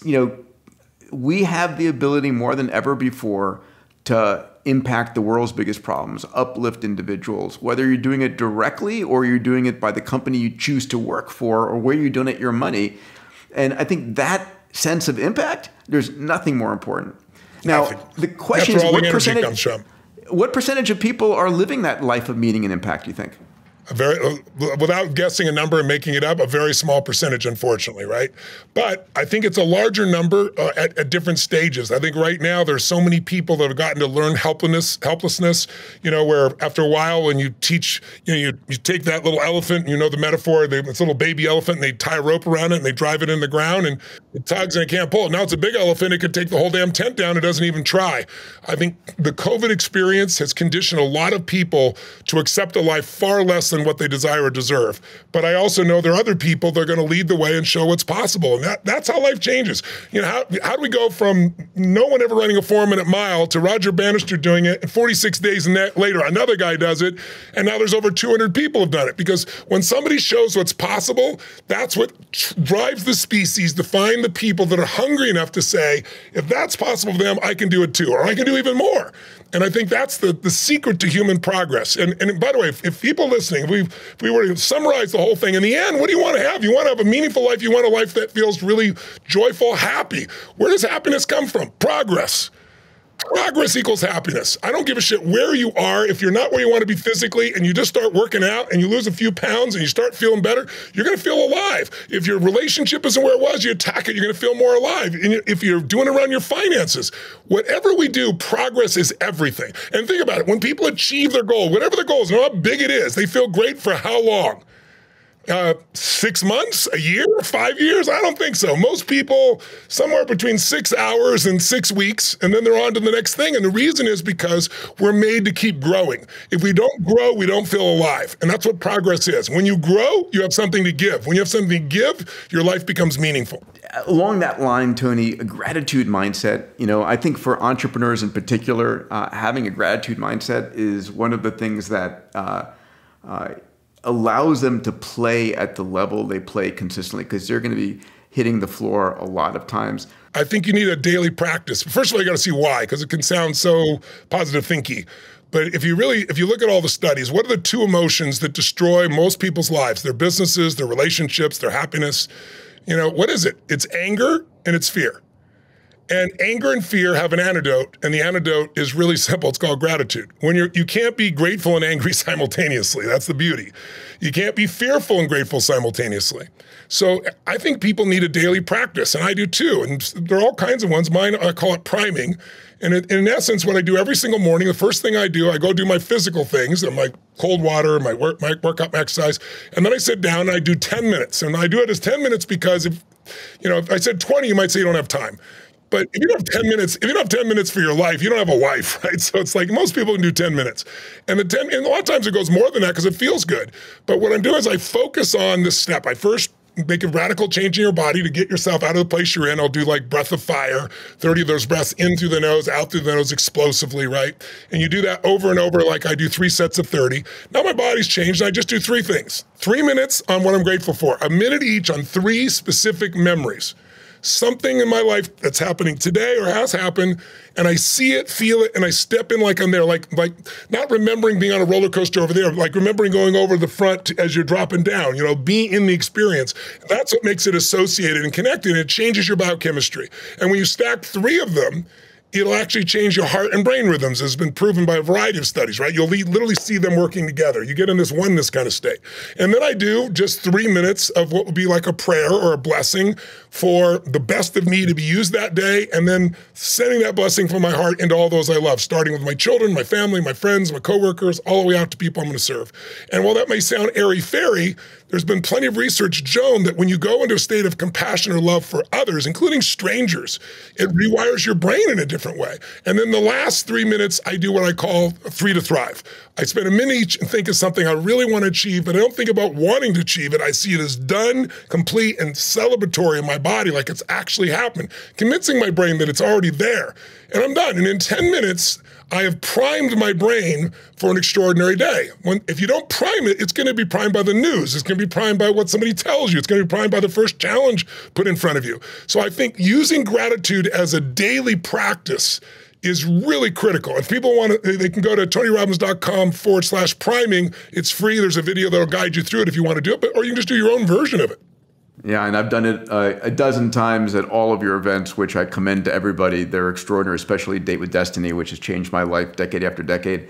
you know, we have the ability more than ever before to impact the world's biggest problems, uplift individuals, whether you're doing it directly or you're doing it by the company you choose to work for or where you donate your money. And I think that sense of impact, there's nothing more important. Now, the question is what percentage, what percentage of people are living that life of meaning and impact, do you think? A very uh, without guessing a number and making it up, a very small percentage, unfortunately, right? But I think it's a larger number uh, at, at, different stages. I think right now there's so many people that have gotten to learn helplessness, helplessness. You know, where after a while, when you teach, you know, you, you take that little elephant, you know the metaphor, they, a little baby elephant, and they tie a rope around it and they drive it in the ground, and it tugs and it can't pull it. Now it's a big elephant; it could take the whole damn tent down. It doesn't even try. I think the COVID experience has conditioned a lot of people to accept a life far less than than what they desire or deserve. But I also know there are other people that are going to lead the way and show what's possible. And that, that's how life changes. You know, how, how do we go from no one ever running a four minute mile to Roger Bannister doing it and 46 days later, another guy does it. And now there's over 200 people have done it. Because when somebody shows what's possible, that's what drives the species to find the people that are hungry enough to say, if that's possible for them, I can do it too, or I can do even more. And I think that's the, the secret to human progress. And, and by the way, if, if people listening, if we, if we were to summarize the whole thing, in the end, what do you want to have? You want to have a meaningful life. You want a life that feels really joyful, happy. Where does happiness come from? Progress. Progress equals happiness. I don't give a shit where you are. If you're not where you want to be physically and you just start working out and you lose a few pounds and you start feeling better, you're going to feel alive. If your relationship isn't where it was, you attack it, you're going to feel more alive. And if you're doing around your finances, whatever we do, progress is everything. And think about it when people achieve their goal, whatever their goal is, no how big it is, they feel great for how long? Uh, six months, a year, five years? I don't think so. Most people, somewhere between six hours and six weeks, and then they're on to the next thing. And the reason is because we're made to keep growing. If we don't grow, we don't feel alive. And that's what progress is. When you grow, you have something to give. When you have something to give, your life becomes meaningful. Along that line, Tony, a gratitude mindset. You know, I think for entrepreneurs in particular, uh, having a gratitude mindset is one of the things that. Uh, uh, allows them to play at the level they play consistently because they're going to be hitting the floor a lot of times. I think you need a daily practice. First of all, you got to see why because it can sound so positive thinky. But if you really, if you look at all the studies, what are the two emotions that destroy most people's lives? Their businesses, their relationships, their happiness. You know, what is it? It's anger and it's fear. And anger and fear have an antidote, and the antidote is really simple. It's called gratitude. When you're you can't be grateful and angry [laughs] simultaneously. That's the beauty. You can't be fearful and grateful simultaneously. So I think people need a daily practice, and I do too. And there are all kinds of ones. Mine I call it priming. And in essence, what I do every single morning, the first thing I do, I go do my physical things, my cold water, my work, my workout, my exercise, and then I sit down and I do 10 minutes. And I do it as 10 minutes because if you know, if I said 20, you might say you don't have time But if you don't have 10 minutes, if you don't have 10 minutes for your life, you don't have a life, [laughs] right? So it's like most people can do 10 minutes. And the 10, and a lot of times it goes more than that because it feels good. But what I'm doing is I focus on this step. I first make a radical change in your body to get yourself out of the place you're in. I'll do like breath of fire, 30 of those breaths in through the nose, out through the nose explosively, right? And you do that over and over, like I do three sets of 30. Now my body's changed. and I just do three things three minutes on what I'm grateful for, a minute each on three specific memories something in my life that's happening today or has happened and I see it, feel it, and I step in like I'm there, like like not remembering being on a roller coaster over there, like remembering going over the front as you're dropping down, you know, being in the experience. That's what makes it associated and connected. And It changes your biochemistry. And when you stack three of them, it'll actually change your heart and brain rhythms. It's been proven by a variety of studies, right? You'll literally see them working together. You get in this oneness kind of state. And then I do just three minutes of what would be like a prayer or a blessing for the best of me to be used that day, and then sending that blessing from my heart into all those I love, starting with my children, my family, my friends, my coworkers, all the way out to people I'm going to serve. And while that may sound airy fairy, there's been plenty of research shown that when you go into a state of compassion or love for others, including strangers, it rewires your brain in a different way. And then the last three minutes, I do what I call three to thrive. I spend a minute each and think of something I really want to achieve, but I don't think about wanting to achieve it. I see it as done, complete, and celebratory in my body, like it's actually happened, convincing my brain that it's already there. And I'm done. And in 10 minutes, I have primed my brain for an extraordinary day. When, if you don't prime it, it's going to be primed by the news. It's going to be primed by what somebody tells you. It's going to be primed by the first challenge put in front of you. So I think using gratitude as a daily practice is really critical. If people want to, they can go to tonyrobbins.com forward slash priming. It's free. There's a video that'll guide you through it if you want to do it, but, or you can just do your own version of it. Yeah, and I've done it uh, a dozen times at all of your events, which I commend to everybody. They're extraordinary, especially Date with Destiny, which has changed my life decade after decade.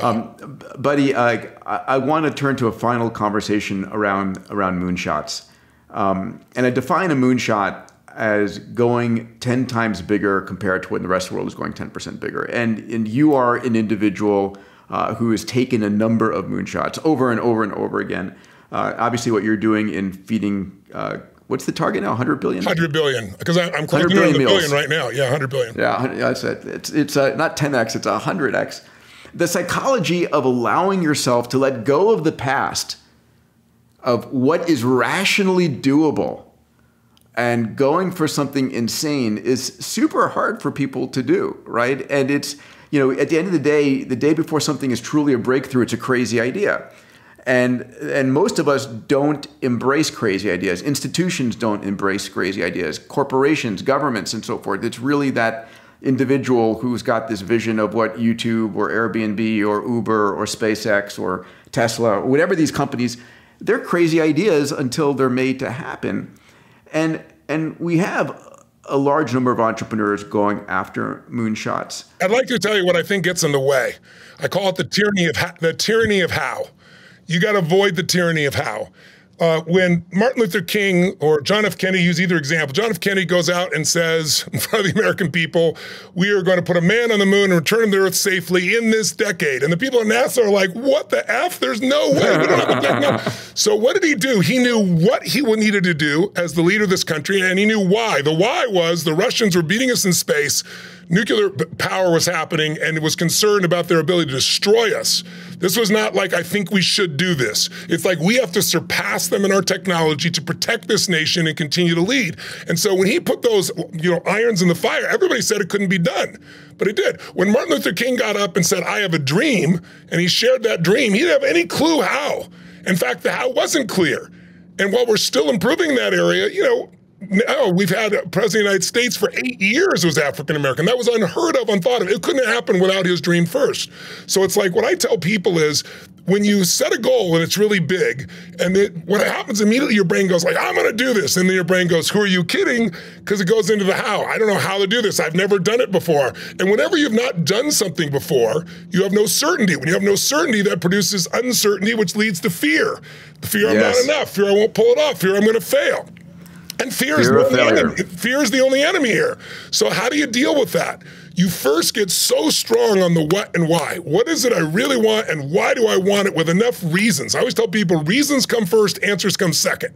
Um, buddy, uh, I, I want to turn to a final conversation around around moonshots, um, and I define a moonshot as going 10 times bigger compared to when the rest of the world is going 10% bigger. And, and you are an individual uh, who has taken a number of moonshots over and over and over again. Uh, obviously, what you're doing in feeding, uh, what's the target now? 100 billion? 100 billion. Because I'm clocking on the billion right now. Yeah, 100 billion. Yeah, that's it. It's, it's not 10x, it's 100x. The psychology of allowing yourself to let go of the past, of what is rationally doable, and going for something insane is super hard for people to do, right? And it's, you know, at the end of the day, the day before something is truly a breakthrough, it's a crazy idea. And and most of us don't embrace crazy ideas. Institutions don't embrace crazy ideas. Corporations governments and so forth. It's really that individual who's got this vision of what youtube or airbnb or uber or spacex or tesla or whatever these companies they're crazy ideas until they're made to happen and and we have a large number of entrepreneurs going after moonshots. I'd like to tell you what I think gets in the way. I call it the tyranny of the tyranny of how. You got to avoid the tyranny of how. Uh, when Martin Luther King or John F. Kennedy use either example, John F. Kennedy goes out and says [laughs] in front of the American people, "We are going to put a man on the moon and return him to Earth safely in this decade." And the people at NASA are like, "What the f? There's no way we don't have a decade." [laughs] so what did he do? He knew what he needed to do as the leader of this country, and he knew why. The why was the Russians were beating us in space nuclear power was happening and it was concerned about their ability to destroy us. This was not like, I think we should do this. It's like we have to surpass them in our technology to protect this nation and continue to lead. And so when he put those, you know, irons in the fire, everybody said it couldn't be done. But it did. When Martin Luther King got up and said, I have a dream, and he shared that dream, he didn't have any clue how. In fact, the how wasn't clear. And while we're still improving that area, you know, no, we've had a president of the United States for eight years was African American. That was unheard of, unthought of. It couldn't happen without his dream first. So it's like what I tell people is when you set a goal and it's really big, and it, what happens immediately, your brain goes like, "I'm going to do this," and then your brain goes, "Who are you kidding?" Because it goes into the how. I don't know how to do this. I've never done it before. And whenever you've not done something before, you have no certainty. When you have no certainty, that produces uncertainty, which leads to fear. Fear yes. I'm not enough. Fear I won't pull it off. Fear I'm going to fail. And fear, fear is the only enemy. Fear is the only enemy here. So how do you deal with that? you first get so strong on the what and why. What is it I really want and why do I want it with enough reasons? I always tell people reasons come first, answers come second.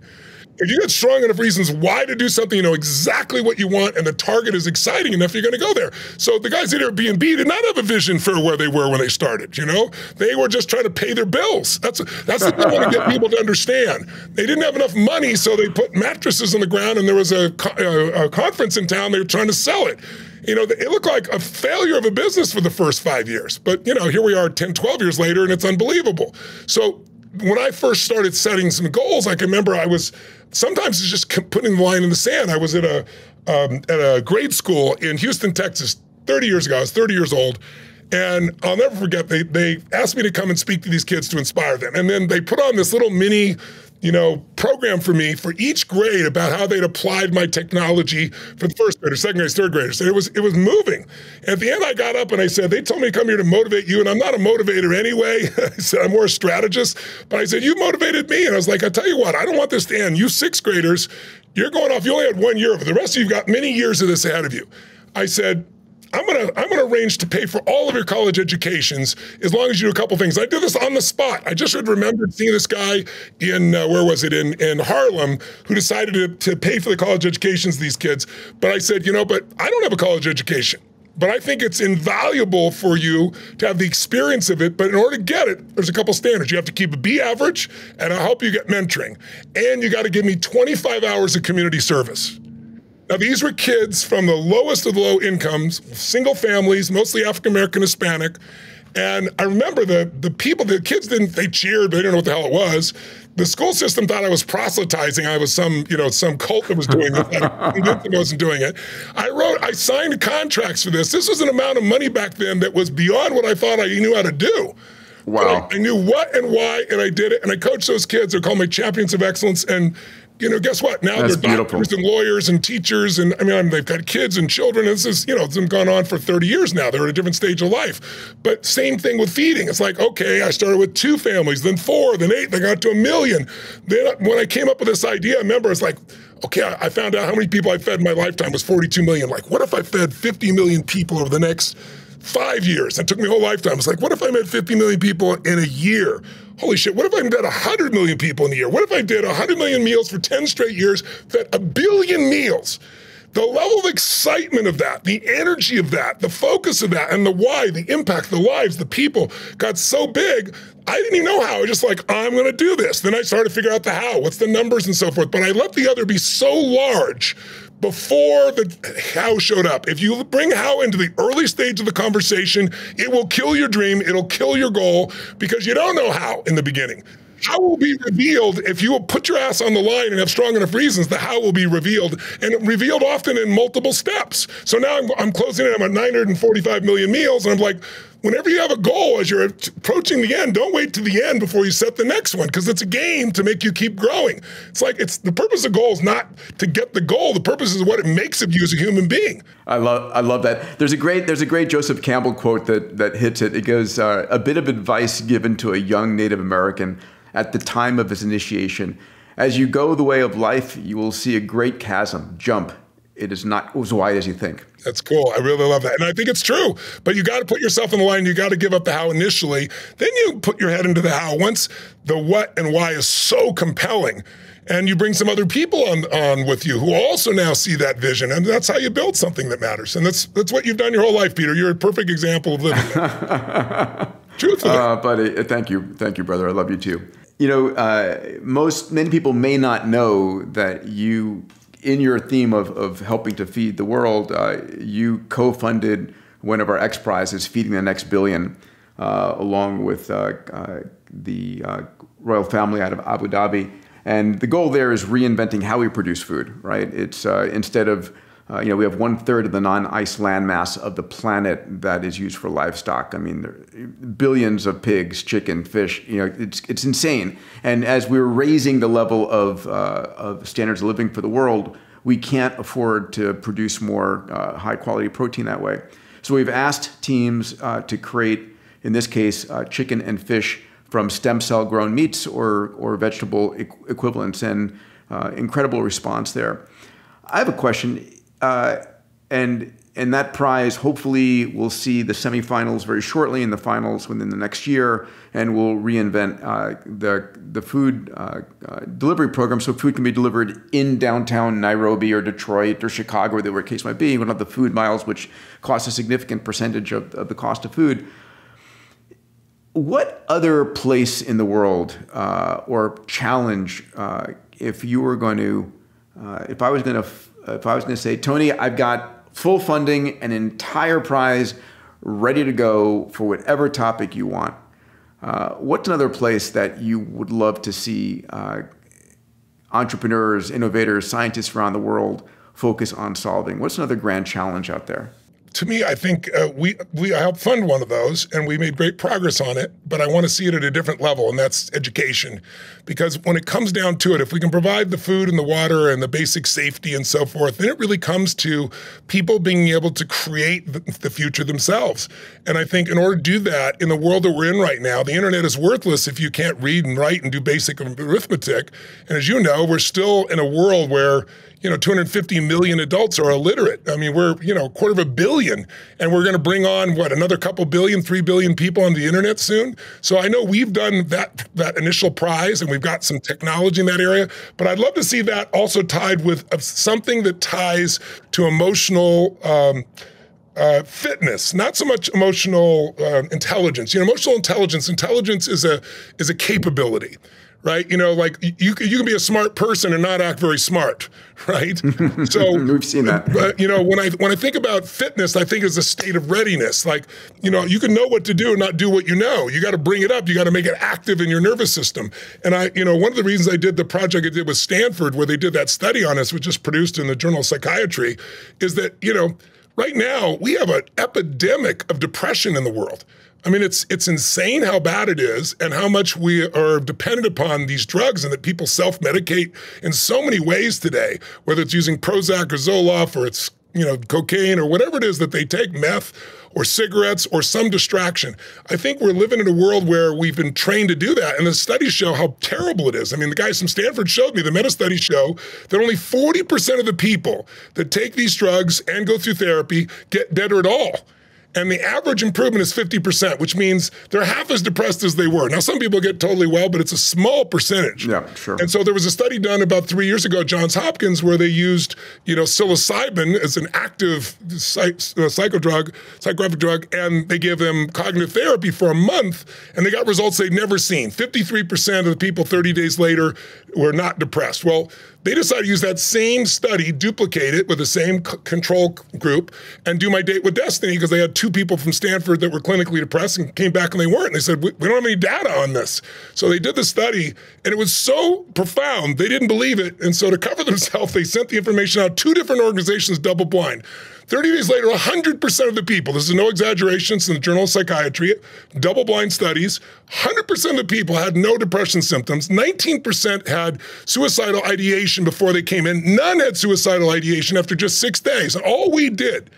If you got strong enough reasons why to do something, you know exactly what you want, and the target is exciting enough, you're going to go there. So the guys at Airbnb did not have a vision for where they were when they started. You know, they were just trying to pay their bills. That's that's thing I want to get people to understand. They didn't have enough money, so they put mattresses on the ground, and there was a, a, a conference in town. They were trying to sell it you know, it looked like a failure of a business for the first five years. But, you know, here we are 10, 12 years later, and it's unbelievable. So when I first started setting some goals, I can remember I was sometimes it's just putting the line in the sand. I was at a um, at a grade school in Houston, Texas, 30 years ago. I was 30 years old. And I'll never forget, they, they asked me to come and speak to these kids to inspire them. And then they put on this little mini you know, program for me for each grade about how they'd applied my technology for the first graders, second graders, third graders. And it was it was moving. At the end, I got up and I said, they told me to come here to motivate you, and I'm not a motivator anyway. [laughs] I said I'm more a strategist. But I said, you motivated me. And I was like, I tell you what, I don't want this to end. You sixth graders, you're going off. You only had one year of. The rest of you've got many years of this ahead of you. I said, I'm gonna I'm gonna arrange to pay for all of your college educations as long as you do a couple things. I did this on the spot. I just remembered seeing this guy in uh, where was it in in Harlem who decided to, to pay for the college educations of these kids. But I said, you know, but I don't have a college education. But I think it's invaluable for you to have the experience of it. But in order to get it, there's a couple standards. You have to keep a B average, and I'll help you get mentoring. And you got to give me 25 hours of community service. Now, these were kids from the lowest of the low incomes, single families, mostly African American, Hispanic. And I remember the the people, the kids didn't, they cheered, but they didn't know what the hell it was. The school system thought I was proselytizing. I was some, you know, some cult that was doing it. I [laughs] wasn't doing it. I wrote, I signed contracts for this. This was an amount of money back then that was beyond what I thought I knew how to do. Wow. I, I, knew what and why, and I did it. And I coached those kids. They're called my champions of excellence. And you know, guess what? Now That's they're beautiful. doctors and lawyers and teachers, and I mean, they've got kids and children. And this is, you know, it's been gone on for 30 years now. They're at a different stage of life. But same thing with feeding. It's like, okay, I started with two families, then four, then eight, then got to a million. Then when I came up with this idea, I remember it's like, okay, I found out how many people I fed in my lifetime was 42 million. Like, what if I fed 50 million people over the next five years? It took me a whole lifetime. It's like, what if I met 50 million people in a year? Holy shit, what if I did 100 million people in a year? What if I did 100 million meals for 10 straight years, fed a billion meals? The level of excitement of that, the energy of that, the focus of that, and the why, the impact, the lives, the people got so big, I didn't even know how. I was just like, I'm going to do this. Then I started to figure out the how, what's the numbers and so forth. But I let the other be so large before the how showed up. If you bring how into the early stage of the conversation, it will kill your dream, it'll kill your goal because you don't know how in the beginning. How will be revealed if you will put your ass on the line and have strong enough reasons. The how will be revealed, and revealed often in multiple steps. So now I'm, I'm closing in. I'm at 945 million meals, and I'm like, whenever you have a goal as you're approaching the end, don't wait to the end before you set the next one because it's a game to make you keep growing. It's like it's the purpose of goal is not to get the goal. The purpose is what it makes of you as a human being. I love I love that. There's a great there's a great Joseph Campbell quote that that hits it. It goes uh, a bit of advice given to a young Native American at the time of his initiation. As you go the way of life, you will see a great chasm. Jump it is not as wide as you think. That's cool. I really love that. And I think it's true. But you got to put yourself in the line. You got to give up the how initially. Then you put your head into the how. Once the what and why is so compelling, and you bring some other people on, on with you who also now see that vision. And that's how you build something that matters. And that's that's what you've done your whole life, Peter. You're a perfect example of living that. [laughs] Truthfully. Uh, buddy, thank you. Thank you, brother. I love you too. You know, uh, most many people may not know that you in your theme of, of helping to feed the world, uh, you co-funded one of our X prizes, Feeding the Next Billion, uh, along with uh, uh the uh, royal family out of Abu Dhabi. And the goal there is reinventing how we produce food, right? It's instead of uh, you know, we have one third of the non-ice landmass of the planet that is used for livestock. I mean, billions of pigs, chicken, fish. You know, it's it's insane. And as we're raising the level of uh, of standards of living for the world, we can't afford to produce more uh, high quality protein that way. So we've asked teams uh, to create, in this case, uh, chicken and fish from stem cell grown meats or or vegetable equ- equivalents, and incredible response there. I have a question uh, and and that prize hopefully will see the semifinals very shortly and the finals within the next year and we'll reinvent uh, the, the food uh, uh, delivery program so food can be delivered in downtown Nairobi or Detroit or Chicago or whatever the case might be. Don't have the food miles, which cost a significant percentage of, of the cost of food. What other place in the world uh, or challenge, uh, if you were going to, if I was going to, if I was going to say, Tony, I've got full funding, an entire prize ready to go for whatever topic you want. Uh, what's another place that you would love to see uh, entrepreneurs, innovators, scientists around the world focus on solving? What's another grand challenge out there? To me, I think uh, we we helped fund one of those, and we made great progress on it. But I want to see it at a different level, and that's education, because when it comes down to it, if we can provide the food and the water and the basic safety and so forth, then it really comes to people being able to create the, the future themselves. And I think in order to do that, in the world that we're in right now, the internet is worthless if you can't read and write and do basic arithmetic. And as you know, we're still in a world where you know 250 million adults are illiterate. I mean, we're you know a quarter of a billion, and we're going to bring on what another couple billion, three billion people on the internet soon. So I know we've done that that initial prize, and we've got some technology in that area. But I'd love to see that also tied with something that ties to emotional. Um, uh, fitness, not so much emotional uh, intelligence. You know, emotional intelligence. Intelligence is a is a capability right? You know, like you you can be a smart person and not act very smart, [laughs] right? So [laughs] we've seen that. But you know, when I when I think about fitness, I think it's a state of readiness. Like you know, you can know what to do and not do what you know. You got to bring it up. You got to make it active in your nervous system. And I, you know, one of the reasons I did the project I did with Stanford, where they did that study on us, which is produced in the Journal of Psychiatry, is that you know. Right now, we have an epidemic of depression in the world. I mean, it's it's insane how bad it is and how much we are dependent upon these drugs and that people self-medicate in so many ways today, whether it's using Prozac or Zoloft or it's, you know, cocaine or whatever it is that they take, meth or cigarettes or some distraction. I think we're living in a world where we've been trained to do that. And the studies show how terrible it is. I mean, the guys from Stanford showed me, the meta studies show that only 40% of the people that take these drugs and go through therapy get better at all. And the average improvement is 50%, which means they're half as depressed as they were. Now, some people get totally well, but it's a small percentage. Yeah, sure. And so there was a study done about three years ago at Johns Hopkins where they used, you know, psilocybin as an active psych, uh, psychodrug, psychographic drug, and they gave them cognitive therapy for a month, and they got results they'd never seen. 53% of the people 30 days later were not depressed. Well, they decided to use that same study, duplicate it with the same control group, and do my date with destiny because they had two people from Stanford that were clinically depressed and came back and they weren't. And they said, we, we don't have any data on this. So they did the study, and it was so profound, they didn't believe it. And so to cover [laughs] themselves, they sent the information out two different organizations double blind. 30 days later, 100% of the people, this is no exaggeration, it's in the Journal of Psychiatry, double blind studies, 100% of the people had no depression symptoms. 19% had suicidal ideation before they came in. None had suicidal ideation after just six days. And all we did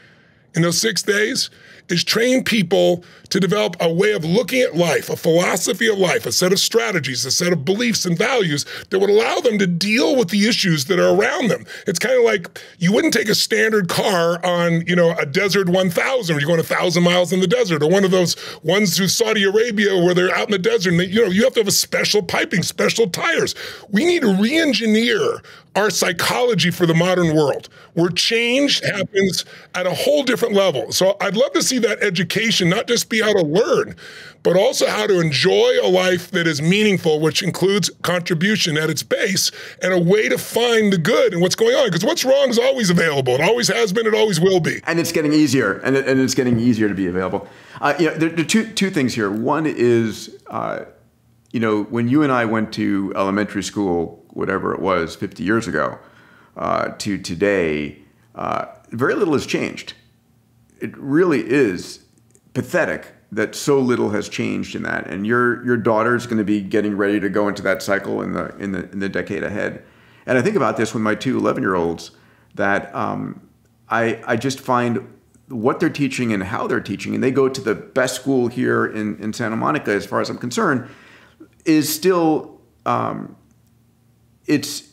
in those six days is train people to develop a way of looking at life, a philosophy of life, a set of strategies, a set of beliefs and values that would allow them to deal with the issues that are around them. It's kind of like you wouldn't take a standard car on, you know, a desert 1000 where you're going a thousand miles in the desert or one of those ones through Saudi Arabia where they're out in the desert and they, you know, you have to have a special piping, special tires. We need to re-engineer our psychology for the modern world, where change happens at a whole different level. So I'd love to see that education not just be how to learn, but also how to enjoy a life that is meaningful, which includes contribution at its base and a way to find the good and what's going on. Because what's wrong is always available. It always has been. It always will be. And it's getting easier, and, it, and it's getting easier to be available. Uh, you know, there, there, are two two things here. One is. Uh, you know, when you and I went to elementary school, whatever it was, 50 years ago, uh, to today, uh, very little has changed. It really is pathetic that so little has changed in that. And your your daughter's going to be getting ready to go into that cycle in the in the in the decade ahead. And I think about this with my two 11 year olds that um, I I just find what they're teaching and how they're teaching, and they go to the best school here in, in Santa Monica, as far as I'm concerned, is still um, it's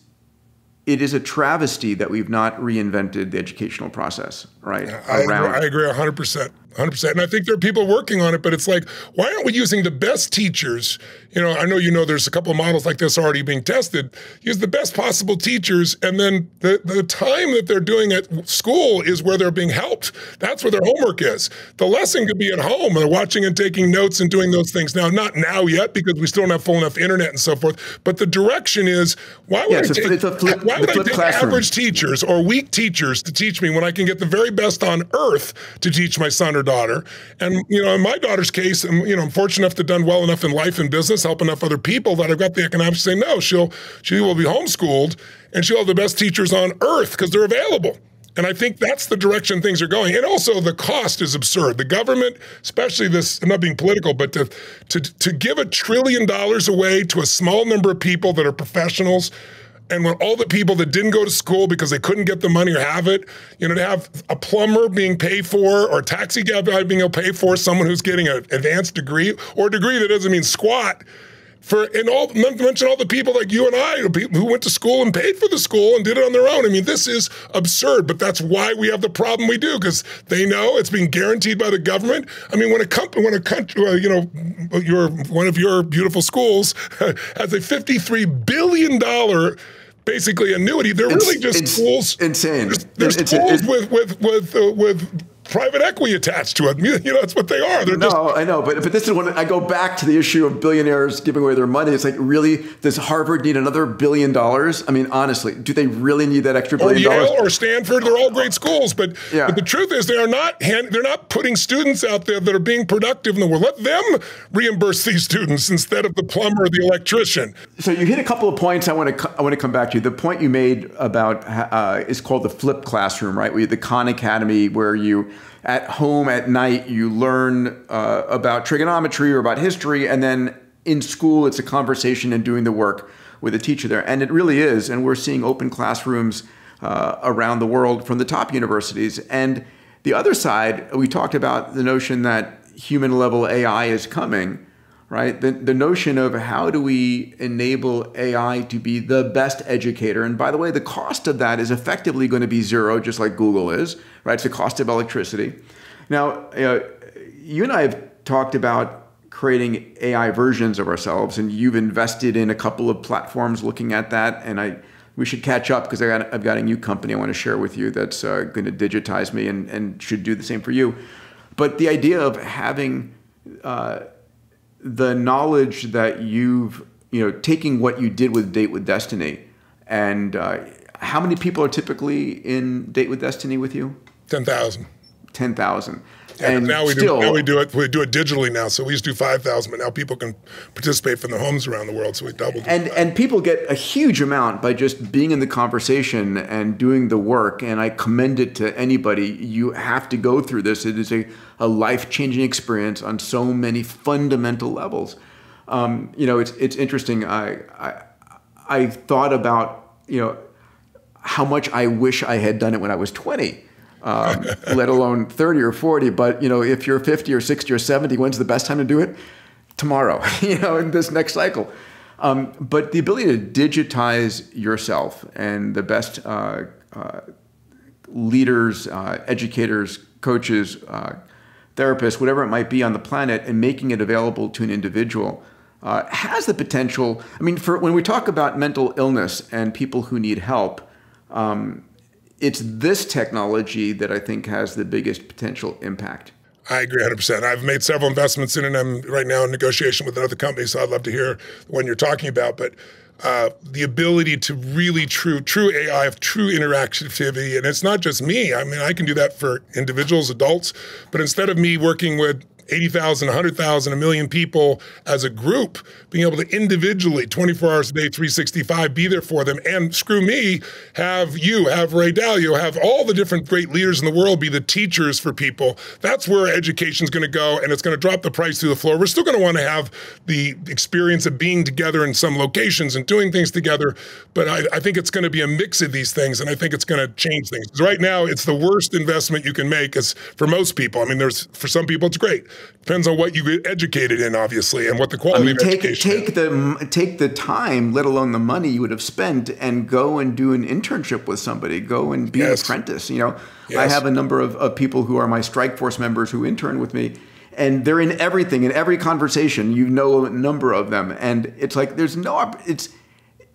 it is a travesty that we've not reinvented the educational process, right? I, Around. I agree 100%. 100%. And I think there are people working on it, but it's like, why aren't we using the best teachers? You know, I know you know there's a couple of models like this already being tested. Use the best possible teachers, and then the, the time that they're doing at school is where they're being helped. That's where their homework is. The lesson could be at home, and they're watching and taking notes and doing those things. Now, not now yet, because we still don't have full enough internet and so forth, but the direction is why would yeah, I take, flip, why would I take average teachers or weak teachers to teach me when I can get the very best on earth to teach my son or daughter. And, you know, in my daughter's case, I'm, you know, I'm fortunate enough to have done well enough in life and business, help enough other people that I've got the economics to say, no, she'll, she will be homeschooled and she'll have the best teachers on earth because they're available. And I think that's the direction things are going. And also the cost is absurd. The government, especially this, I'm not being political, but to, to, to give a trillion dollars away to a small number of people that are professionals and when all the people that didn't go to school because they couldn't get the money or have it, you know, to have a plumber being paid for or a taxi cab driver being pay for someone who's getting an advanced degree or a degree that doesn't mean squat. For and all not to mention all the people like you and I who went to school and paid for the school and did it on their own. I mean, this is absurd, but that's why we have the problem we do because they know it's being guaranteed by the government. I mean, when a company, when a country, uh, you know, your one of your beautiful schools [laughs] has a fifty-three billion dollar basically annuity. They're it's, really just schools. Insane. There's, there's it's, tools with with with uh, with private equity attached to it. [laughs] You know, that's what they are. They're no, just, I know, but but this is when I go back to the issue of billionaires giving away their money. It's like, really, does Harvard need another billion dollars? I mean, honestly, do they really need that extra billion or Yale dollars? Or Stanford, they're all great schools, but, yeah. but the truth is, they are not hand, they're not putting students out there that are being productive in the world. Let them reimburse these students instead of the plumber or the electrician. So you hit a couple of points. I want to I want to come back to. The point you made about uh, is called the flip classroom, right? We the Khan Academy, where you at home at night you learn uh, about trigonometry or about history and then in school it's a conversation and doing the work with a teacher there. And it really is and we're seeing open classrooms uh, around the world from the top universities. And the other side we talked about the notion that human level ai is coming right? The, the notion of how do we enable AI to be the best educator. And by the way, the cost of that is effectively going to be zero, just like Google is, right? It's the cost of electricity. Now, uh, you and I have talked about creating AI versions of ourselves, and you've invested in a couple of platforms looking at that. And I, we should catch up because I've got a new company I want to share with you that's uh, going to digitize me and, and should do the same for you. But the idea of having uh, the knowledge that you've you know taking what you did with Date with Destiny, and uh, how many people are typically in Date with Destiny with you? Ten thousand. Ten thousand. Yeah, and now we still, do now we do it we do it digitally now. So we used to do five thousand, but now people can participate from their homes around the world. So we doubled. And and people get a huge amount by just being in the conversation and doing the work. And I commend it to anybody. You have to go through this. It is a, a life changing experience on so many fundamental levels. Um, you know, it's it's interesting. I, I I thought about you know how much I wish I had done it when I was twenty um, [laughs] let alone 30 or 40. But, you know, if you're 50 or 60 or 70, when's the best time to do it? Tomorrow, [laughs] you know, in this next cycle. Um, but the ability to digitize yourself and the best uh, uh, leaders, uh, educators, coaches, uh, therapists, whatever it might be on the planet, and making it available to an individual uh, has the potential. I mean, for when we talk about mental illness and people who need help, um, it's this technology that I think has the biggest potential impact. I agree 100%. I've made several investments in it. I'm right now in negotiation with another company, so I'd love to hear the one you're talking about. But uh, the ability to really true true AI of true interactivity, and it's not just me. I mean, I can do that for individuals, adults, but instead of me working with 80,000, 100,000, a million people as a group, being able to individually, 24 hours a day, 365, be there for them. And screw me, have you, have Ray Dalio, have all the different great leaders in the world be the teachers for people. That's where education is going to go, and it's going to drop the price through the floor. We're still going to want to have the experience of being together in some locations and doing things together, but I, I think it's going to be a mix of these things, and I think it's going to change things. Right now, it's the worst investment you can make is for most people. I mean, there's for some people it's great Depends on what you get educated in, obviously, and what the quality I mean, of take, education. Take is. the take the time, let alone the money you would have spent, and go and do an internship with somebody. Go and be yes. an apprentice. You know, yes. I have a number of, of people who are my strike force members who intern with me, and they're in everything in every conversation. You know a number of them, and it's like there's no it's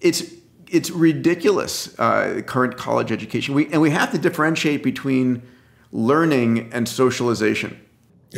it's it's ridiculous uh, current college education. We and we have to differentiate between learning and socialization.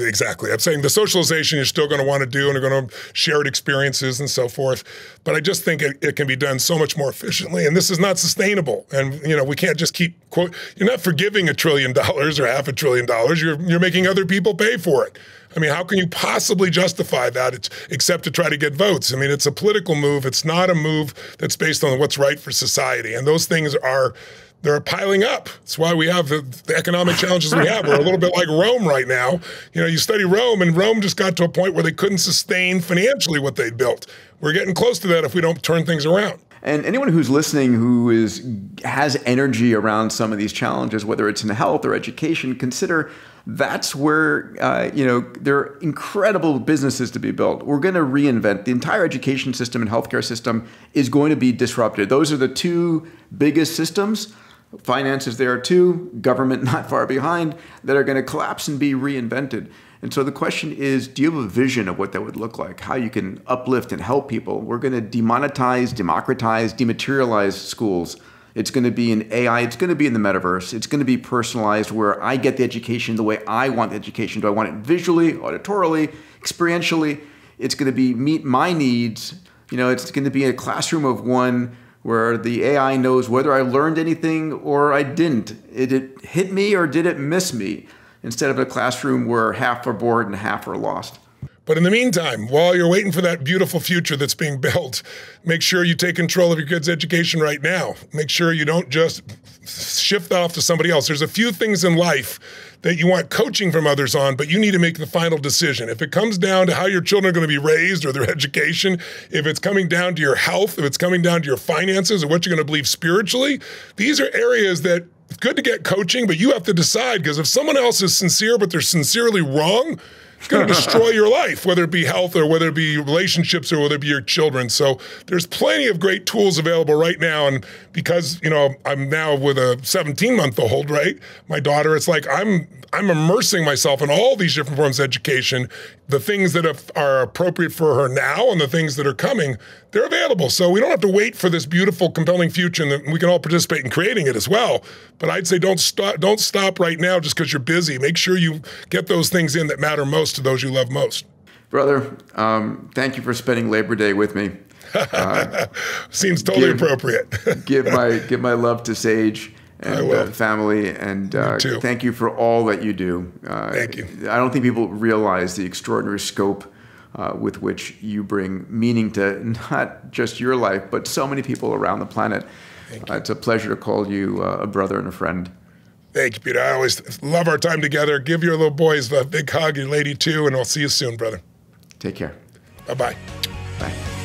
Exactly. I'm saying the socialization you're still going to want to do and you're going to share experiences and so forth. But I just think it, it, can be done so much more efficiently. And this is not sustainable. And, you know, we can't just keep, quote, you're not forgiving a trillion dollars or half a trillion dollars. You're, you're making other people pay for it. I mean, how can you possibly justify that it's, except to try to get votes? I mean, it's a political move. It's not a move that's based on what's right for society. And those things are they're piling up. That's why we have the, the, economic challenges we have. We're a little bit like Rome right now. You know, you study Rome, and Rome just got to a point where they couldn't sustain financially what they built. We're getting close to that if we don't turn things around. And anyone who's listening who is has energy around some of these challenges, whether it's in health or education, consider that's where uh, you know there are incredible businesses to be built. We're going to reinvent the entire education system and healthcare system is going to be disrupted. Those are the two biggest systems. Finance is there too, government [laughs] not far behind, that are going to collapse and be reinvented. And so the question is do you have a vision of what that would look like? How you can uplift and help people? We're going to demonetize, democratize, dematerialize schools. It's going to be in AI, it's going to be in the metaverse, it's going to be personalized where I get the education the way I want the education. Do I want it visually, auditorily, experientially? It's going to be meet my needs. You know, it's going to be a classroom of one where the AI knows whether I learned anything or I didn't. Did it hit me or did it miss me? Instead of a classroom where half are bored and half are lost. But in the meantime, while you're waiting for that beautiful future that's being built, make sure you take control of your kids' education right now. Make sure you don't just shift off to somebody else. There's a few things in life that you want coaching from others on, but you need to make the final decision. If it comes down to how your children are going to be raised or their [laughs] education, if it's coming down to your health, if it's coming down to your finances or what you're going to believe spiritually, these are areas that it's good to get coaching, but you have to decide because if someone else is sincere but they're sincerely wrong, it's going to destroy your life, whether it be health or whether it be relationships or whether it be your children. So there's plenty of great tools available right now. And because, you know, I'm now with a 17 month old, right? My daughter, it's like I'm I'm immersing myself in all these different forms of education. The things that are appropriate for her now and the things that are coming, they're available. So we don't have to wait for this beautiful, compelling future, and we can all participate in creating it as well. But I'd say don't stop. Don't stop right now just because you're busy. Make sure you get those things in that matter most to those you love most. Brother, um, thank you for spending Labor Day with me. [laughs] Uh, Seems totally give, appropriate. [laughs] give my give my love to Sage and uh, family. And uh, thank you for all that you do. Uh, thank you. I don't think people realize the extraordinary scope uh, with which you bring meaning to not just your life, but so many people around the planet. Uh, it's a pleasure to call you uh, a brother and a friend. Thank you, Peter. I always love our time together. Give your little boys a big hug, your lady too, and I'll see you soon, brother. Take care. Bye-bye. Bye.